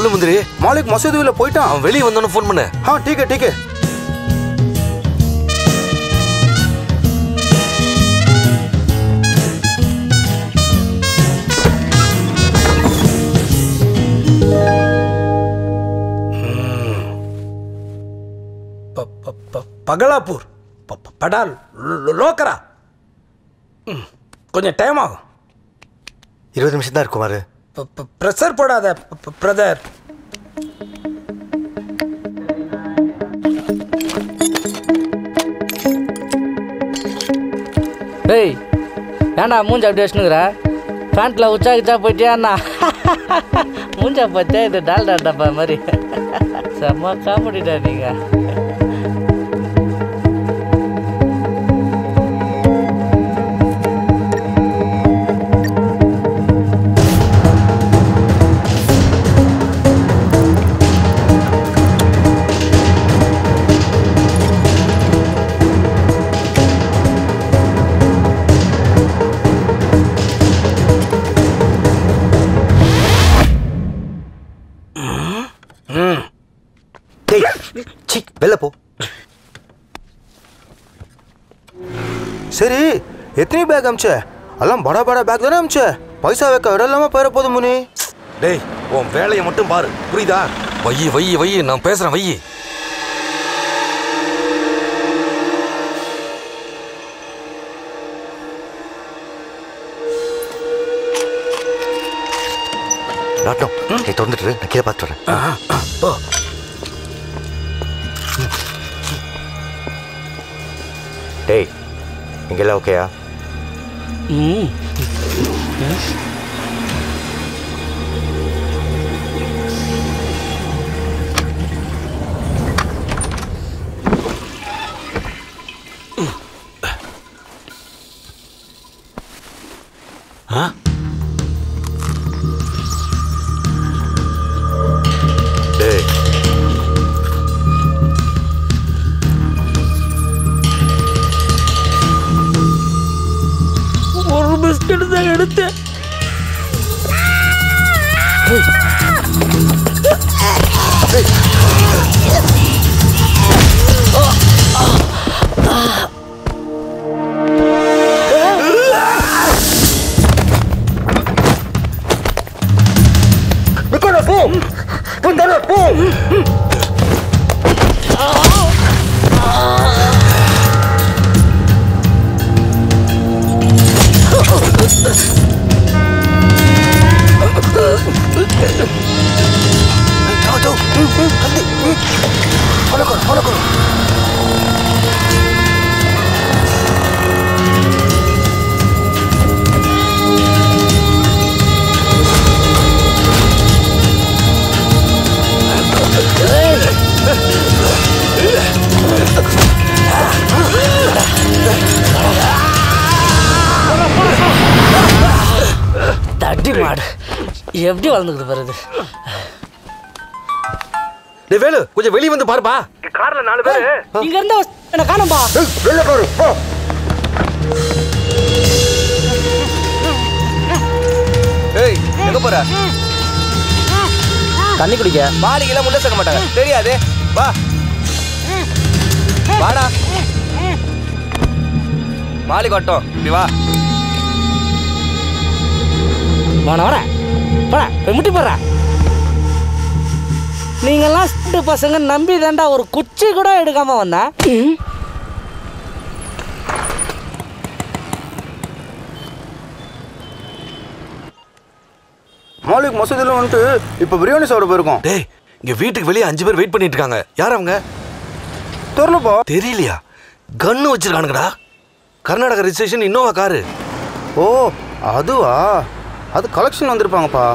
A: சொல்லு முந்திரி.
B: மாலிக் மசூதுவில போயிட்டான்.
A: அவன் வெளியே வந்தோன்னு ஃபோன் பண்ணு.
C: ஆ டீக்கே டீக்கே. பகலாப்பூர். படால் லோக்கரா. கொஞ்சம் டைம் ஆகும்.
F: இருபது நிமிஷம் தான் இருக்கும்
C: பிரஷர் போடாத பிரதர்.
L: டேய் ஏன்டா மூஞ்சி அப்படி வச்சுனுக்குற? பேண்ட்டில் உச்சா கிச்சா போயிட்டியாண்ணா மூஞ்சா பார்த்தா இது டால்டா டப்பா மாதிரி. செம்ம காமெடிடா நீங்கள்
B: பேக் அமிச்ச. எல்லாம் படா படா பேக் தானே அமிச்ச. பைசா வைக்க இடம் இல்லாம போயிட போதும் முனி.
A: டேய் உன் வேலையை மட்டும் பாரு. புரியுதா? வையி வையி வையி நான் பேசுறேன் வையி.
F: ராட்டம் நீ திறந்துட்டு இரு, நான் கீழே பார்த்து வரேன்.
C: போ
F: டேய் இங்கெல்லாம் ஓகேயா
L: ம்
F: டேய்
C: ஒரு பிஸ்கட்
A: வந்து பாருப்பா.
C: கார்ல நாலு பேரு.
L: இங்க இருந்தா என்ன காணும்பா?
B: வெளில பாரு போ.
E: ஏய் எங்க போற?
L: தண்ணி குடிக்க.
E: மாளிகைலாம் முள்ள சேர்க்க மாட்டாங்க. தெரியாது. வா. வாடா. மாளிகை வட்டம். இப்படி வா.
L: வாண வரேன் போடா போய் முட்டி போடுற. நீங்கெல்லாம் சிட்டு பசங்க நம்பி தாண்டா ஒரு குச்சி கூட எடுக்காம வந்தேன்.
B: மாலிக் மசூதியில் வந்துட்டு இப்போ பிரியாணி சாப்பிட போயிருக்கோம்.
A: டேய் இங்க வீட்டுக்கு வெளியே அஞ்சு பேர் வெயிட் பண்ணிட்டு இருக்காங்க. யார் அவங்க?
B: தெரியலப்பா.
A: தெரியலையா? கன்னு வச்சிருக்கானுங்கடா. Karnataka registration Innova car.
B: ஓ அதுவா? அது கலெக்ஷன் வந்திருப்பாங்கப்பா.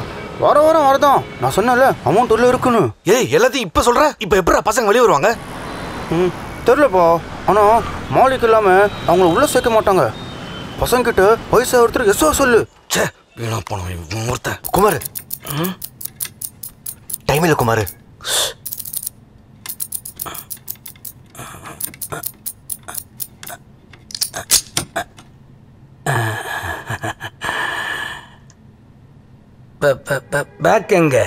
B: வர வாரம் வரதான். நான் சொன்னேன்ல அமௌண்ட் உள்ள இருக்குன்னு.
A: ஏய் எல்லாத்தையும் இப்ப சொல்ற? இப்ப எப்படா பசங்க வெளியே வருவாங்க?
B: ம் தெரிலப்பா ஆனால் மாலிக் இல்லாமல் அவங்கள உள்ளே சேர்க்க மாட்டாங்க. பசங்கிட்ட பைசா ஒருத்தர் எஸ்ஓ சொல்லு.
A: ச்சே வீணா போனவன் ஒருத்தன்.
F: குமார். டைம் இல்லை குமார்.
C: பேக் எங்க?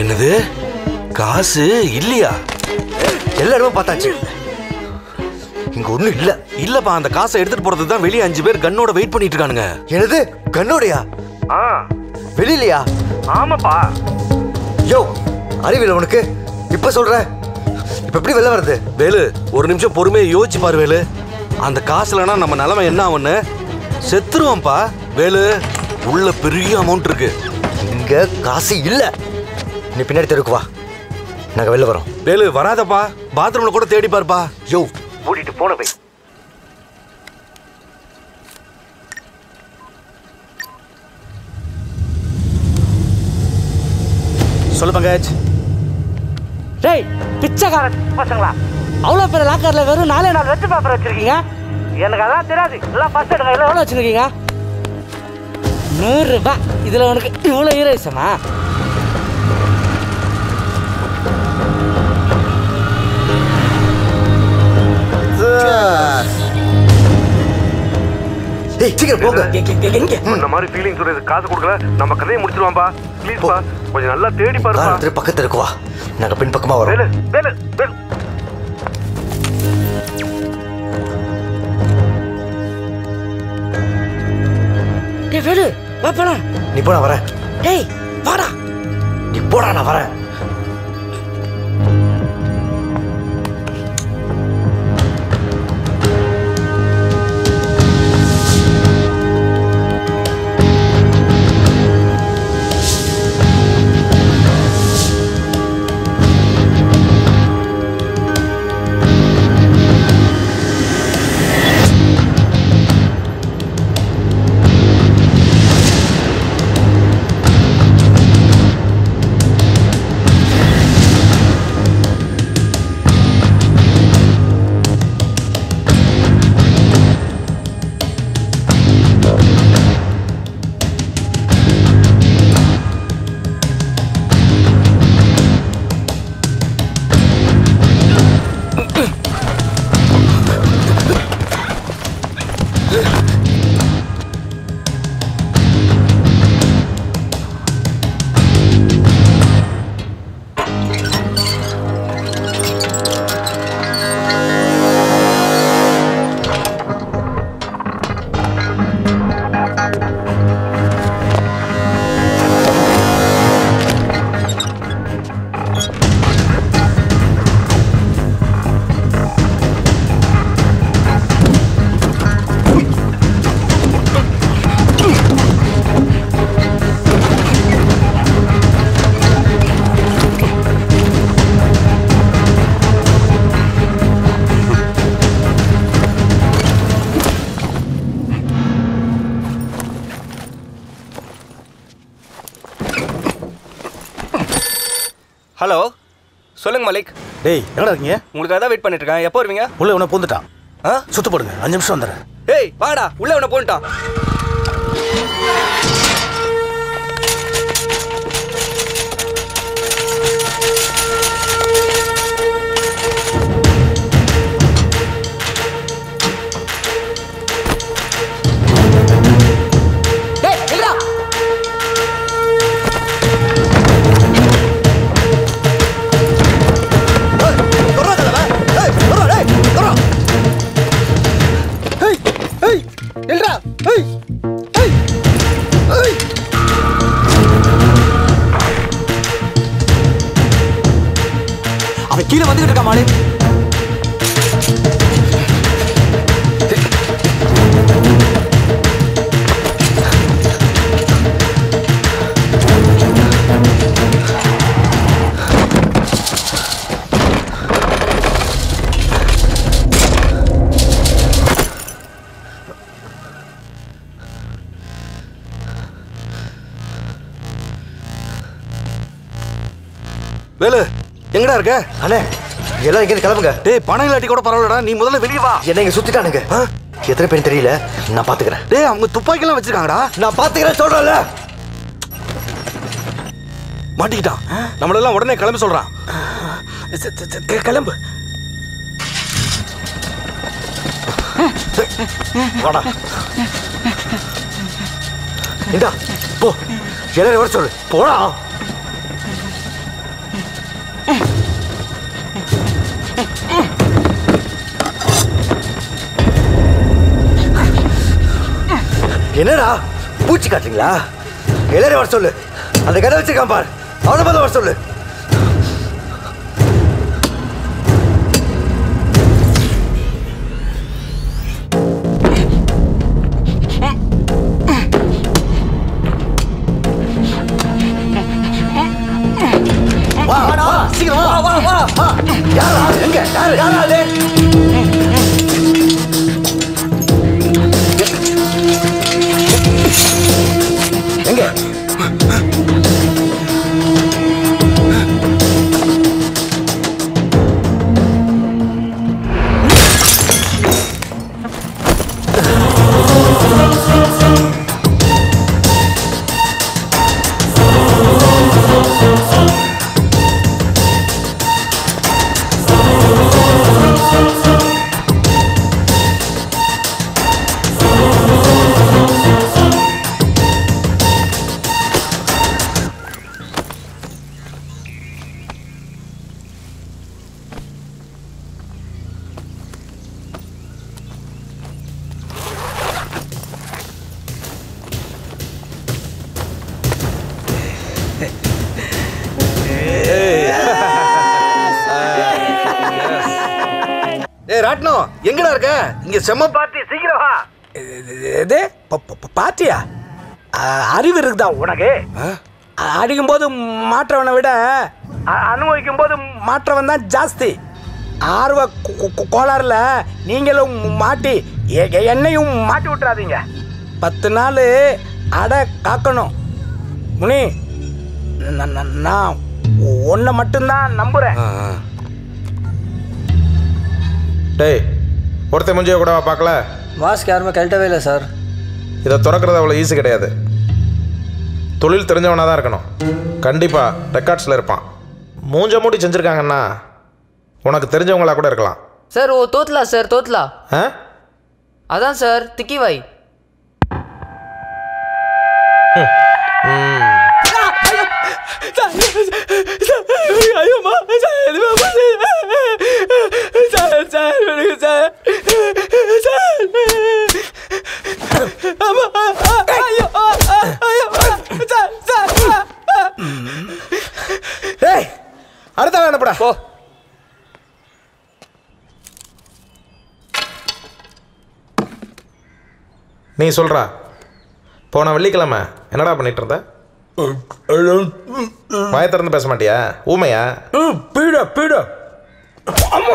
A: என்னது? காசு இல்லையா?
F: எல்லா இடமும் பார்த்தாச்சு. இங்க ஒண்ணும் இல்ல.
A: இல்லப்பா அந்த காசை எடுத்துட்டு போறதுக்கு தான் வெளியே அஞ்சு பேர் கன்னோட வெயிட் பண்ணிட்டு இருக்கானுங்க.
F: என்னது? கண்ணோடையா? வெளியிலையா?
A: ஆமாப்பா.
F: யோ அறிவியல் உனக்கு. இப்ப சொல்ற இப்ப எப்படி வெளில வருது
A: வேலு ஒரு நிமிஷம் பொறுமையை யோசிச்சு பாரு வேலு. அந்த காசுலனா நம்ம நிலைமை என்ன ஆகும்னு செத்துருவான்ப்பா வேலு உள்ள பெரிய அமௌண்ட் இருக்கு.
F: இங்க காசு இல்ல. நீ பின்னாடி தெருக்கு வா. நாங்க வெளில வரோம்.
A: வேலு வராதப்பா. பாத்ரூம்ல கூட தேடி பாருப்பா.
F: யோ ஓடிட்டு போன வை.
C: சொல்லு பங்கஜ்.
L: டேய் பிச்சைக்கார பசங்களா? அவ்வளோ பெரிய லாக்கரில் வெறும் நாலே நாலு வெட்டு பேப்பர் வச்சிருக்கீங்க? எனக்கு அதான் தெரியாது. எல்லாம் ஃபர்ஸ்ட் எடுக்க எவ்வளோ வச்சிருக்கீங்க? நூறுரூபா. இதில் உனக்கு இவ்வளோ ஹீரோயிசமா
F: ஏய் சீக்கிரம் போங்க.
A: இந்த மாதிரி ஃபீலிங் சொல்றது காசு கொடுக்கல நம்ம கதையை முடிச்சிருவான்பா ப்ளீஸ்ப்பா கொஞ்சம் நல்லா தேடி பாருப்பா.
F: பக்கத்துல இருக்கு வா. நாங்க பின் பக்கமா வரோம்.
A: வேலு வேலு வேலு.
L: டேய் வேலு வா போலாம்.
F: நீ போடா வரேன்.
L: டேய் வாடா.
F: நீ போடா நான் வரேன்.
E: சொல்லுங்க மலிக்.
C: டேய் எங்கடா இருக்கீங்க?
E: உங்களுக்காக தான் வெயிட் பண்ணிட்டு இருக்கேன். எப்போ வருவீங்க?
C: உள்ள உன பூந்துட்டான். சுத்து போடுங்க. அஞ்சு நிமிஷம் வந்துடுறேன்.
E: ஏய் வாடா. உள்ள உன போன்ட்டான்
A: எங்கடா இருக்க?
F: அண்ணே எல்லாம் இங்கே கிளம்புங்க.
A: டேய் பணம் இல்லாட்டி கூட பரவாயில்லடா. நீ முதல்ல வெளியே வா.
F: என்ன இங்க சுத்திட்டானுங்க. எத்தனை பேர் தெரியல. நான் பாத்துக்கிறேன்.
A: டேய் அவங்க துப்பாக்கிலாம் வச்சிருக்காங்கடா.
F: நான் பாத்துக்கிறேன் சொல்றேன்ல.
A: மாட்டிக்கிட்டான். நம்மளெல்லாம் உடனே கிளம்ப சொல்றான்.
C: கிளம்பு.
F: வாடா. இந்தா போ. எல்லாரும் வர சொல்லு. போடா. என்னடா? பூச்சி காட்டுறீங்களா? எல்லாரும் வர சொல்லு. அந்த கடை வச்சிருக்கான் பார். அவனை பார்த்து வர சொல்லு. வா வா வா வா வா வா. யாரா? எங்க? யாரு? யாரா அது?
C: அறிவு இருக்குதா உனக்கு? அடிக்கும் போது மாற்றவனை விட அனுபவிக்கும் போது மாற்றவன் தான் ஜாஸ்தி. ஆர்வ கோளாறுல நீங்களும் மாட்டி என்னையும் மாட்டி விட்டுறாதீங்க. பத்து நாள் அடை காக்கணும். முனி நான் உன்னை மட்டும்தான் நம்புறேன்.
Q: டேய் ஒருத்தன் முஞ்சிய கூட பார்க்கல?
D: மாஸ்க் யாருமே கழட்டவே இல்லை சார்.
Q: இதை திறக்கிறது அவ்வளோ ஈஸி கிடையாது. தொழில் தெரிஞ்சவனாக தான் இருக்கணும். கண்டிப்பாக ரெக்கார்ட்ஸில் இருப்பான். மூஞ்ச மூடி செஞ்சுருக்காங்கன்னா உனக்கு தெரிஞ்சவங்களா கூட இருக்கலாம்.
D: சார் ஓ தோத்லா சார் தோத்லா
Q: ஆ?
D: அதான் சார் திக்கிவாய்
C: ஐயோமா சார் சார் சார் ஆமா ஐயோ ஐயோ சார் சார்
Q: டேய் அனுப்புடா
E: போ.
Q: நீ சொல்றா. போன வெள்ளிக்கிழமை என்னடா பண்ணிட்டு இருந்த வாய திறந்து பேச மாட்டியா? ஊமையா?
C: பீடா பீடா.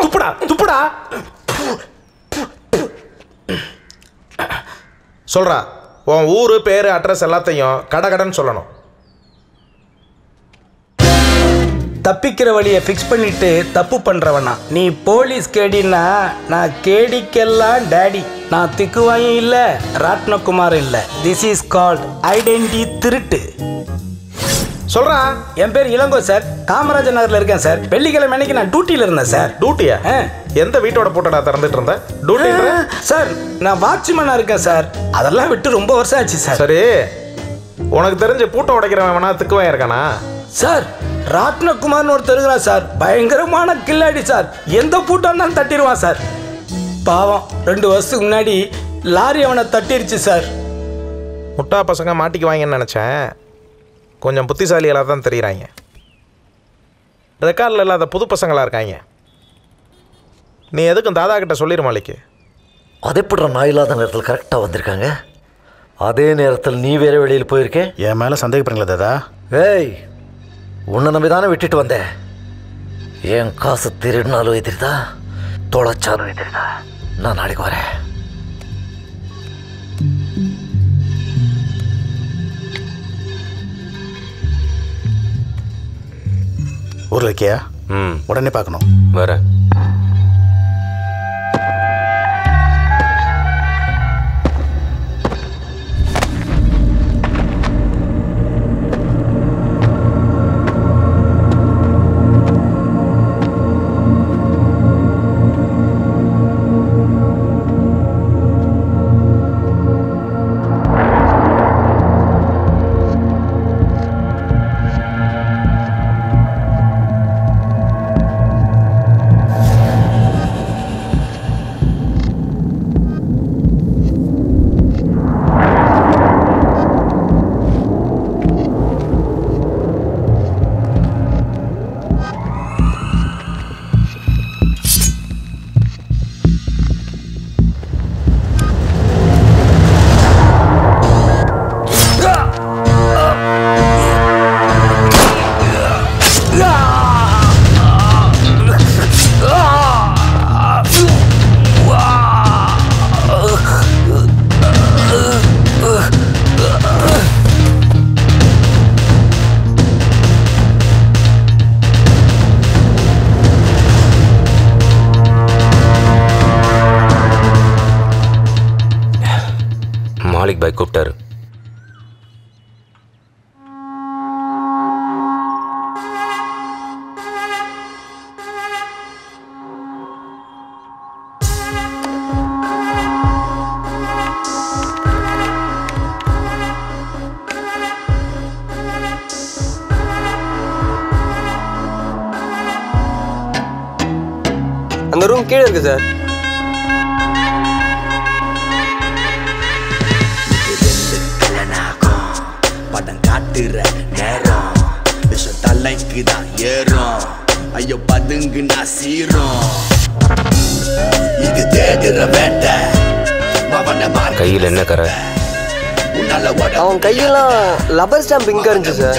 Q: துப்புடா துப்புடா. சொல்றா. உன் ஊர் பேர் அட்ரஸ் எல்லாத்தையும் கடை கடைன்னு சொல்லணும்.
C: தப்பிக்கிற வழியை ஃபிக்ஸ் பண்ணிட்டு தப்பு பண்றவனா. நீ போலீஸ் கேடினா நான் கேடிக்கெல்லாம் டேடி நான் திக்குவாயும் இல்ல ராட்னகுமார் இல்ல. திஸ் இஸ் கால்ட் ஐடென்டி திருட்டு.
Q: சொல்றா.
C: என் பேர் இளங்கோ சார் காமராஜர் நகர்ல இருக்கேன் சார் வெள்ளிக்கிழமை அன்னைக்கு நான் டியூட்டில இருந்தேன் சார்
Q: டியூட்டியா எந்த வீட்டோட போட்டடா திறந்துட்டு இருந்த? டியூட்டின்ற
C: சார் நான் வாட்ச்மேனா இருக்கேன் சார் அதெல்லாம் விட்டு ரொம்ப வருஷம் ஆச்சு சார்
Q: சரி. உனக்கு தெரிஞ்ச பூட்டை உடைக்கிறவன் வேணா திக்குவான் இருக்கானா?
C: சார் ராட்னகுமார்னு ஒருத்தர் இருக்கிறான் சார். பயங்கரமான கில்லாடி சார். எந்த பூட்டா இருந்தாலும் தட்டிடுவான் சார். பாவம் ரெண்டு வருஷத்துக்கு முன்னாடி லாரி அவனை தட்டிருச்சு சார்.
Q: முட்டா பசங்க மாட்டிக்குவாங்கன்னு நினச்சேன். கொஞ்சம் புத்திசாலிகளாக தான் தெரியுறாங்க. ரெக்கார்டில் இல்லாத புது பசங்களாக இருக்காங்க. நீ எதுக்கும் தாதா கிட்ட சொல்லிடு மாலிக்கு
I: அது எப்படிடா நான் இல்லாத நேரத்தில் கரெக்டாக வந்திருக்காங்க? அதே நேரத்தில் நீ வேற வெளியில் போயிருக்கேன்
R: என் மேலே சந்தேகப்படுறீங்களா தாதா?
I: ஏய் உன்னை நம்பி தானே விட்டுட்டு வந்தேன். என் காசு திருடினாலும் எதிரிதா தொலைச்சாலும் எதிரிதா நான் நாளைக்கு வரேன்.
R: ஊரில் இருக்கியா?
L: ம்.
R: உடனே பார்க்கணும்.
L: வரேன்.
E: லப்பர் ஸ்டாம்ப் இங்க இருந்துச்சு சார்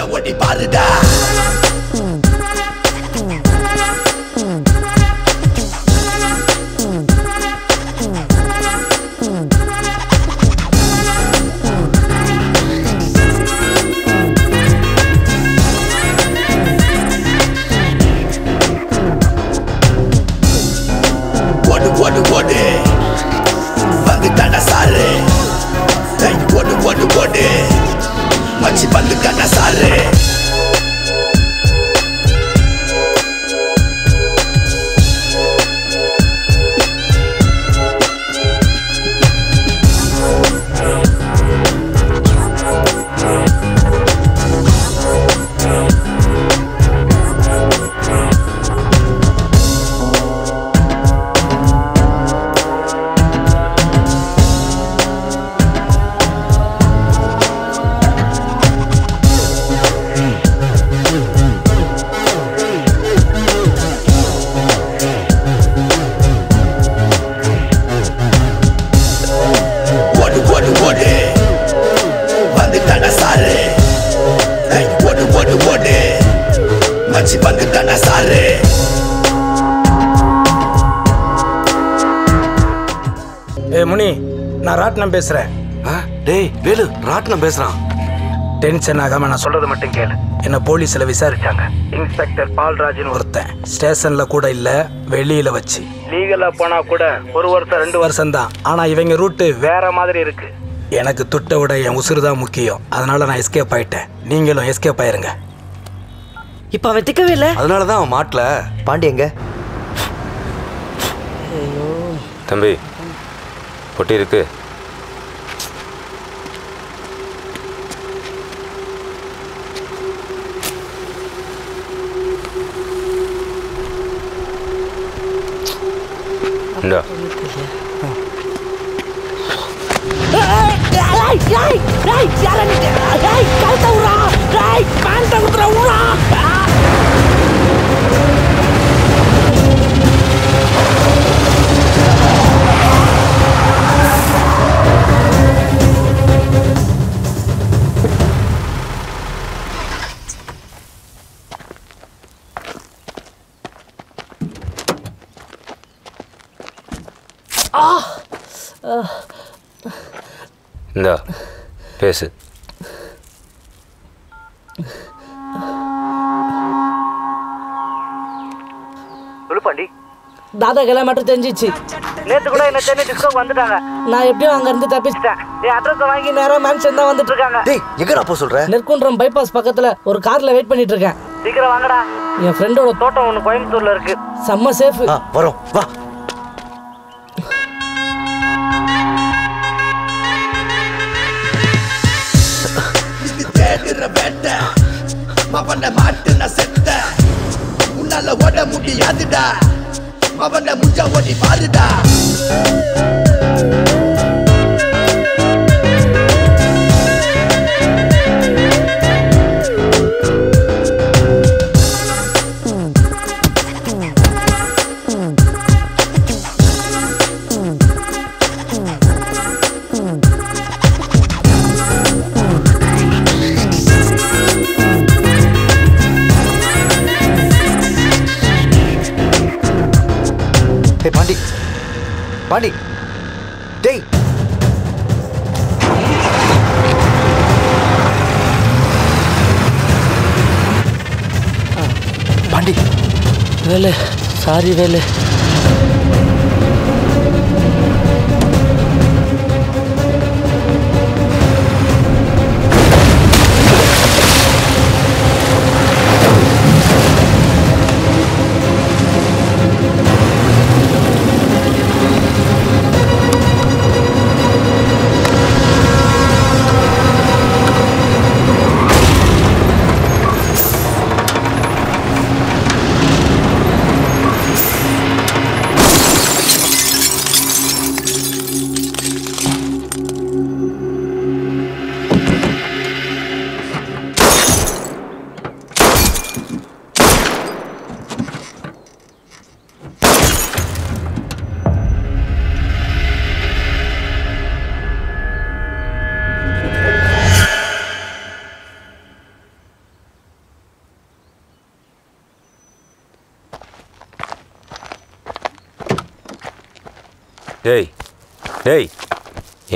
C: டென்ஷன் ஆகாம நான் சொல்றது மட்டும் கேளு. என்ன போலீஸ்ல விசாரிச்சாங்க. இன்ஸ்பெக்டர் பால்ராஜ்னு ஒருத்தன். ஸ்டேஷன்ல கூட இல்ல வெளியில வச்சு. லீகலா போனா கூட ஒரு வருஷம் ரெண்டு வருஷம். தான் ஆனா இவங்க ரூட்டு வேற மாதிரி இருக்கு. எனக்கு துட்டை விட என் உசுறு தான் முக்கியம். அதனால நான் எஸ்கேப் ஆயிட்டேன். நீங்களும் எஸ்கேப் ஆயிருங்க.
S: இப்ப அவன் திக்கவே இல்ல.
L: அதனால தான் அவன் மாட்டல
F: பாண்டி எங்க?
L: தம்பி பொட்டி இருக்கு. రేయ్ రేయ్ రేయ్ కాల్తావురా రేయ్ కాల్తావురా రా தாதா கல்யாணம் மட்டும் தெரிஞ்சிச்சு. நேற்று கூட என்ன சென்னை டிஸ்கோக்கு வந்துட்டாங்க. நான் எப்படியும் அங்க இருந்து தப்பிச்சிட்டேன் என் அட்ரஸ் வாங்கி நேரா மேன்ஷன் தான் வந்துட்டு இருக்காங்க.
F: டேய் எங்கடா போ சொல்ற?
L: நெற்குன்றம் பைபாஸ் பக்கத்துல ஒரு கார்ல வெயிட் பண்ணிட்டு இருக்கேன். சீக்கிரம் வாங்கடா. என் ஃப்ரெண்டோட தோட்டம் ஒன்று கோயம்புத்தூர்ல இருக்கு. செம்ம சேஃப்
F: வரோம். வா.
S: வேட்ட. மவன மாட்டுன செத்த. உன்னால ஓட முடியாதுடா. மவன முஞ்ச ஓடி பாருடா
L: வேலு சாரி வேலு.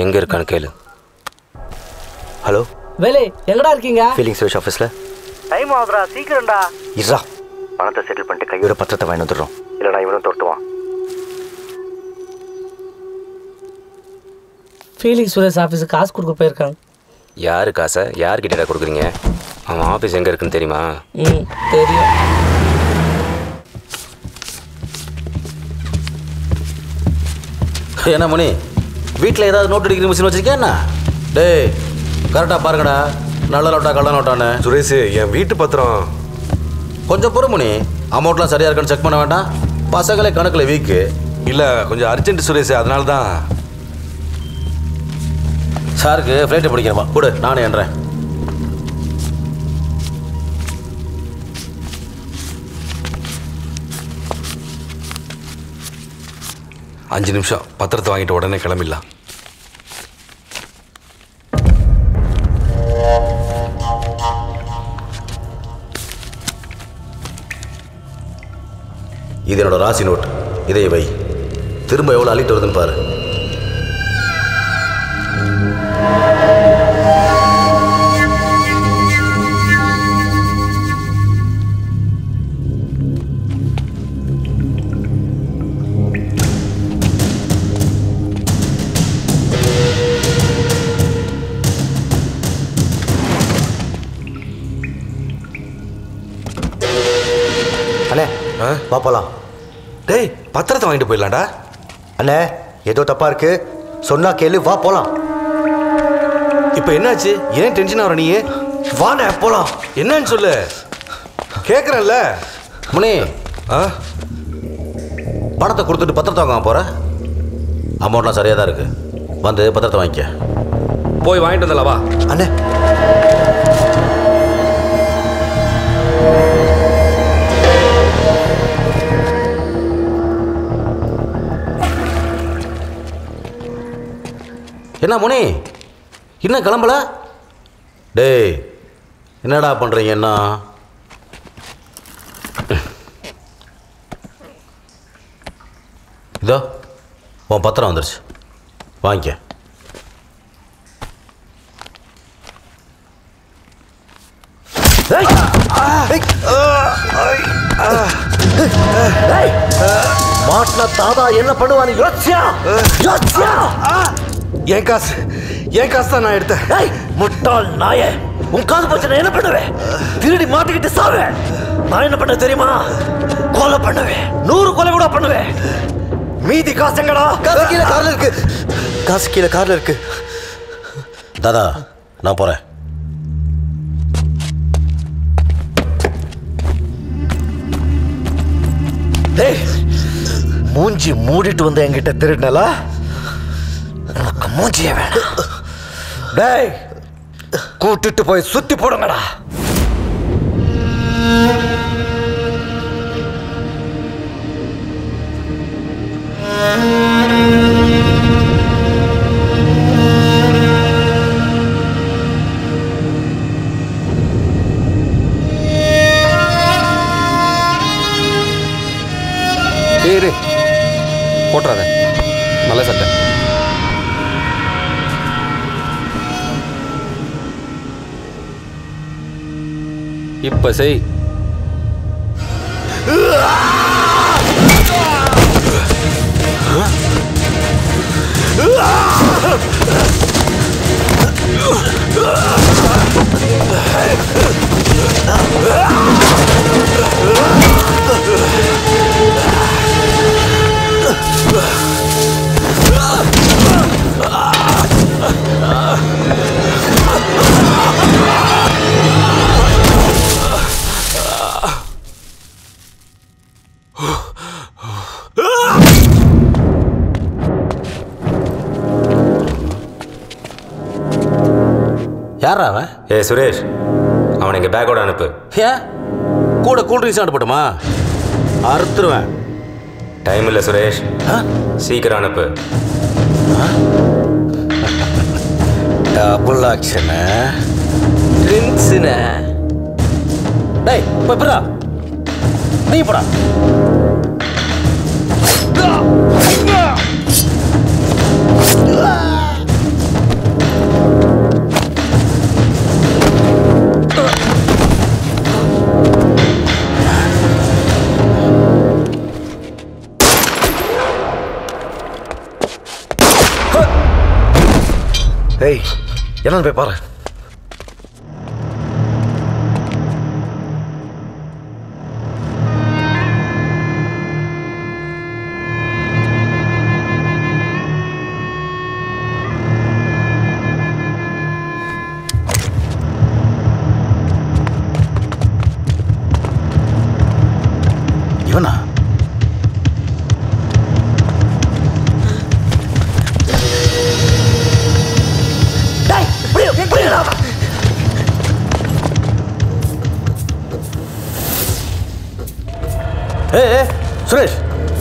A: எங்க இருக்கான்னு கேளு.
F: ஹலோ?
L: வேலு எங்கடா இருக்கீங்க?
F: ஃபீலிங் சுரேஷ் ஆஃபீஸில்
L: டைம் ஆகுதுடா சீக்கிரம்டா.
F: இர்ரா. பணத்தை செட்டில் பண்ணிட்டு கையோட பத்திரத்தை வாங்கி வந்துடுறோம். இல்லைனா இவனும் தொட்டுவான்
L: ஃபீலிங் சுரேஷ் ஆஃபீஸுக்கு காசு கொடுக்க போயிருக்காங்க
A: யாரு காசை? யார்கிட்ட கொடுக்குறீங்க? அவன் ஆஃபீஸ் எங்க இருக்குன்னு தெரியுமா?
L: ம் தெரியும்.
J: என்ன மணி வீட்டில் ஏதாவது நோட் அடிக்கிற மிஷின் வச்சிருக்கியா என்ன? டேய் கரெக்டாக பாருங்கடா. நல்ல நோட்டா கள்ள நோட்டான்னு
A: சுரேஷ் என் வீட்டு பத்திரம்.
J: கொஞ்சம் பொறுமணி அமௌண்ட்லாம் சரியா இருக்கான்னு செக் பண்ண வேண்டாம். பசங்களே கணக்கில் வீக்கு.
A: இல்ல கொஞ்சம் அர்ஜென்ட் சுரேஷ் அதனால தான்.
J: சாருக்கு ஃப்ளைட்டு பிடிக்கணுமா? கொடு நானே என்றேன்
A: அஞ்சு நிமிஷம் பத்திரத்தை வாங்கிட்டு உடனே கிளம்பிடலாம்.
J: இது என்னோட ராசி நோட். இதை வை. திரும்ப எவ்வளோ அள்ளிட்டு வருதுன்னு பாரு.
F: போகலாம்
A: டேய் பத்திரத்தை வாங்கிட்டு போயிடலாம்டா.
F: அண்ணே ஏதோ தப்பாக இருக்கு. சொன்னா கேளு வா போகலாம்
A: இப்போ என்னாச்சு? ஏன் டென்ஷன் ஆகிற நீ
F: வாண்ணே போகலாம்
A: என்னன்னு சொல்லு. கேட்குறேன்ல
J: மணி
A: ஆ?
J: பணத்தை கொடுத்துட்டு பத்திரத்தை வாங்க போகிற அமௌண்ட்லாம் சரியாக தான் இருக்குது வந்து பத்திரத்தை வாங்கிக்க.
A: போய் வாங்கிட்டு வந்தல வா.
F: அண்ணே.
J: என்ன முனி இன்னும் கிளம்பல? டேய் என்னடா பண்ணுறீங்க என்ன? இதோ உன் பத்திரம் வந்துருச்சு. வாங்கிக்க.
I: டேய், மாட்டின தாதா என்ன பண்ணுவான்னு யோசியா யோசியா
A: என் காசு என் காசு தான் நான் எடுத்தேன்.
I: டேய் முட்டாள் நாயே உன் காசு போச்சு நான் என்ன பண்ணுவேன் திருடி மாட்டிக்கிட்டு சாவேன் நான் என்ன பண்ண தெரியுமா? கொலை பண்ணுவேன். நூறு கொலை கூட பண்ணுவேன். மீதி காசு எங்கடா?
F: காசு கீழே கார்ல இருக்கு. காசு கீழே கார்ல இருக்கு.
J: தாதா நான் போகிறேன்
I: டேய் மூஞ்சி மூடிட்டு வந்து என்கிட்ட திருடினல? மூஞ்சிய வேணாம். டேய் கூட்டிட்டு போய் சுத்தி போடுங்கடா.
A: போட்டுறாத. நல்ல சட்டை. இப்ப செய்
J: யாரா அவன்?
A: ஏ சுரேஷ் அவனை இங்க பேக்கோட அனுப்பு.
J: ஏன் கூட கூல் ட்ரிங்க்ஸ் அனுப்பட்டுமா? அறுத்துருவேன்.
A: டைம் இல்ல சுரேஷ். சீக்கிரம் அனுப்பு.
J: டபுள் ஆக்ஷனு
I: ட்ரிங்க்ஸ்னு
J: டேய் போய் போடா நீ போடா.
I: டேய் என்னன்னு போய் பாரு.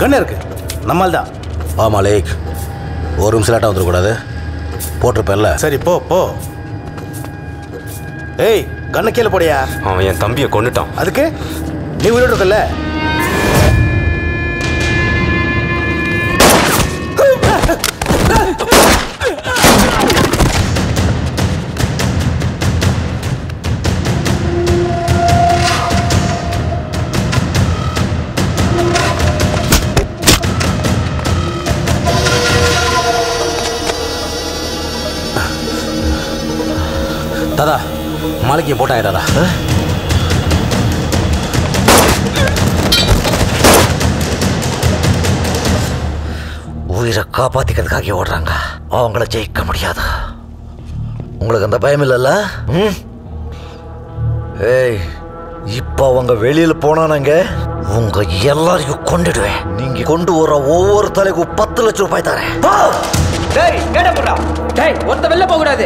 J: கண்ணே இருக்கு? நம்மால் தான் வா மாலிக். ஒரு நிமிஷம் லேட்டாக வந்துடக்கூடாது. போட்டிருப்பேன்ல.
Q: சரி போ போ. ஏய் கண்ணு கீழே போடியா?
A: அவன் என் தம்பியை கொண்டுட்டான்
Q: அதுக்கு? நீ உயிரோடு இருக்கல
J: தாதா மாலிக்கு போட்டாங்க தாதா?
I: உயிரை காப்பாத்திக்கிறதுக்காக ஓடுறாங்க. அவங்கள ஜெயிக்க முடியாது. உங்களுக்கு அந்த பயம் இல்லைல்ல? ம்? ஏய் இப்போ அவங்க வெளியில போனானுங்க. உங்க எல்லாரையும் கொண்டுடுவேன் நீங்க கொண்டு வர ஒவ்வொரு தலைக்கும் பத்து லட்சம் ரூபாய் தரேன். போ!
D: டேய் கேட்ட போடா டேய் ஒருத்த வெளில போக கூடாது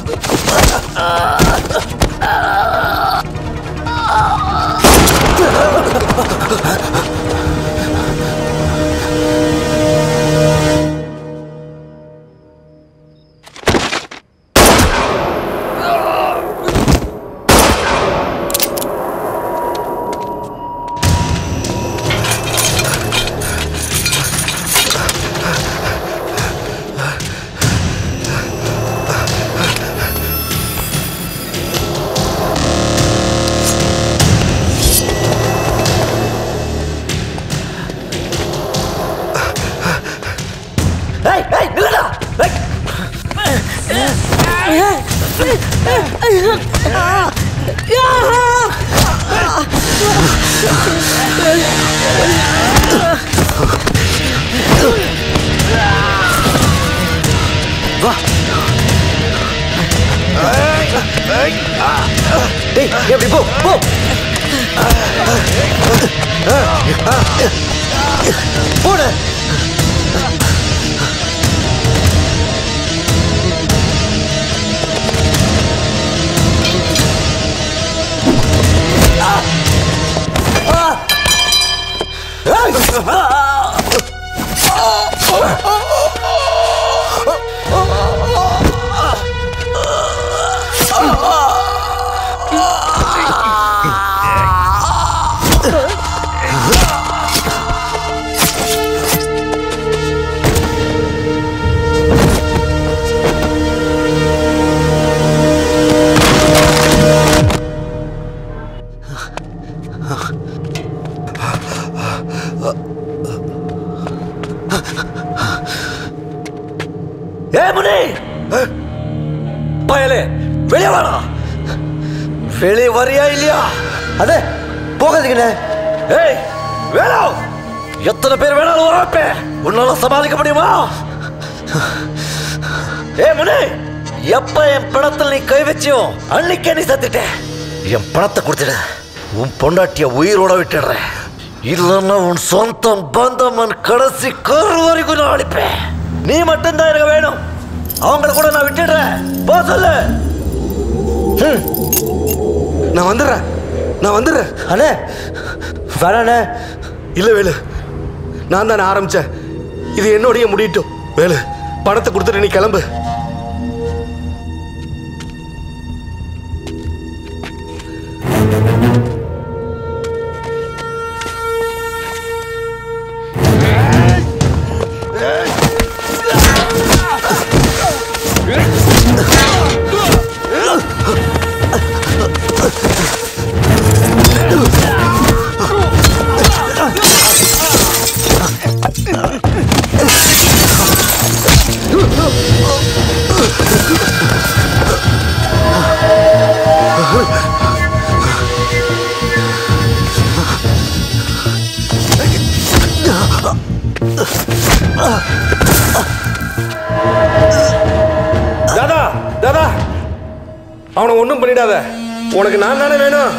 I: பயலே வெளியே வாடா. வெளியே வரியா இல்லையா?
F: அதே போகாதீங்கண்ணே
I: ஏய் வேணா எத்தனை பேர் வேணாலும் வரப்பே உன்னால சமாளிக்க முடியுமா? ஏ முனி எப்ப என் பணத்தில் நீ கை வச்சியோ அன்னைக்கே நீ சத்துட்ட. என் பணத்தை கொடுத்துடு. உன் பொண்டாட்டிய உயிரோட விட்டுடுறேன் இல்லைன்னா உன் சொந்தம் பந்தம் கடைசி கரு வரைக்கும் நான் அழிப்பேன். நீ மட்டும்தான் எனக்கு வேணும். அவங்கள கூட நான் விட்டுடுறேன். போ சொல்லு.
A: நான் வந்துடுறேன். நான் வந்துடுறேன்.
F: அண்ணே. வேணாண்ணே.
A: இல்லை வேலு. நான் தானே ஆரம்பிச்சேன். இது என்னோடய முடியட்டும். வேலு பணத்தை கொடுத்துட்டு நீ கிளம்பு. உனக்கு நான் தானே வேணும்?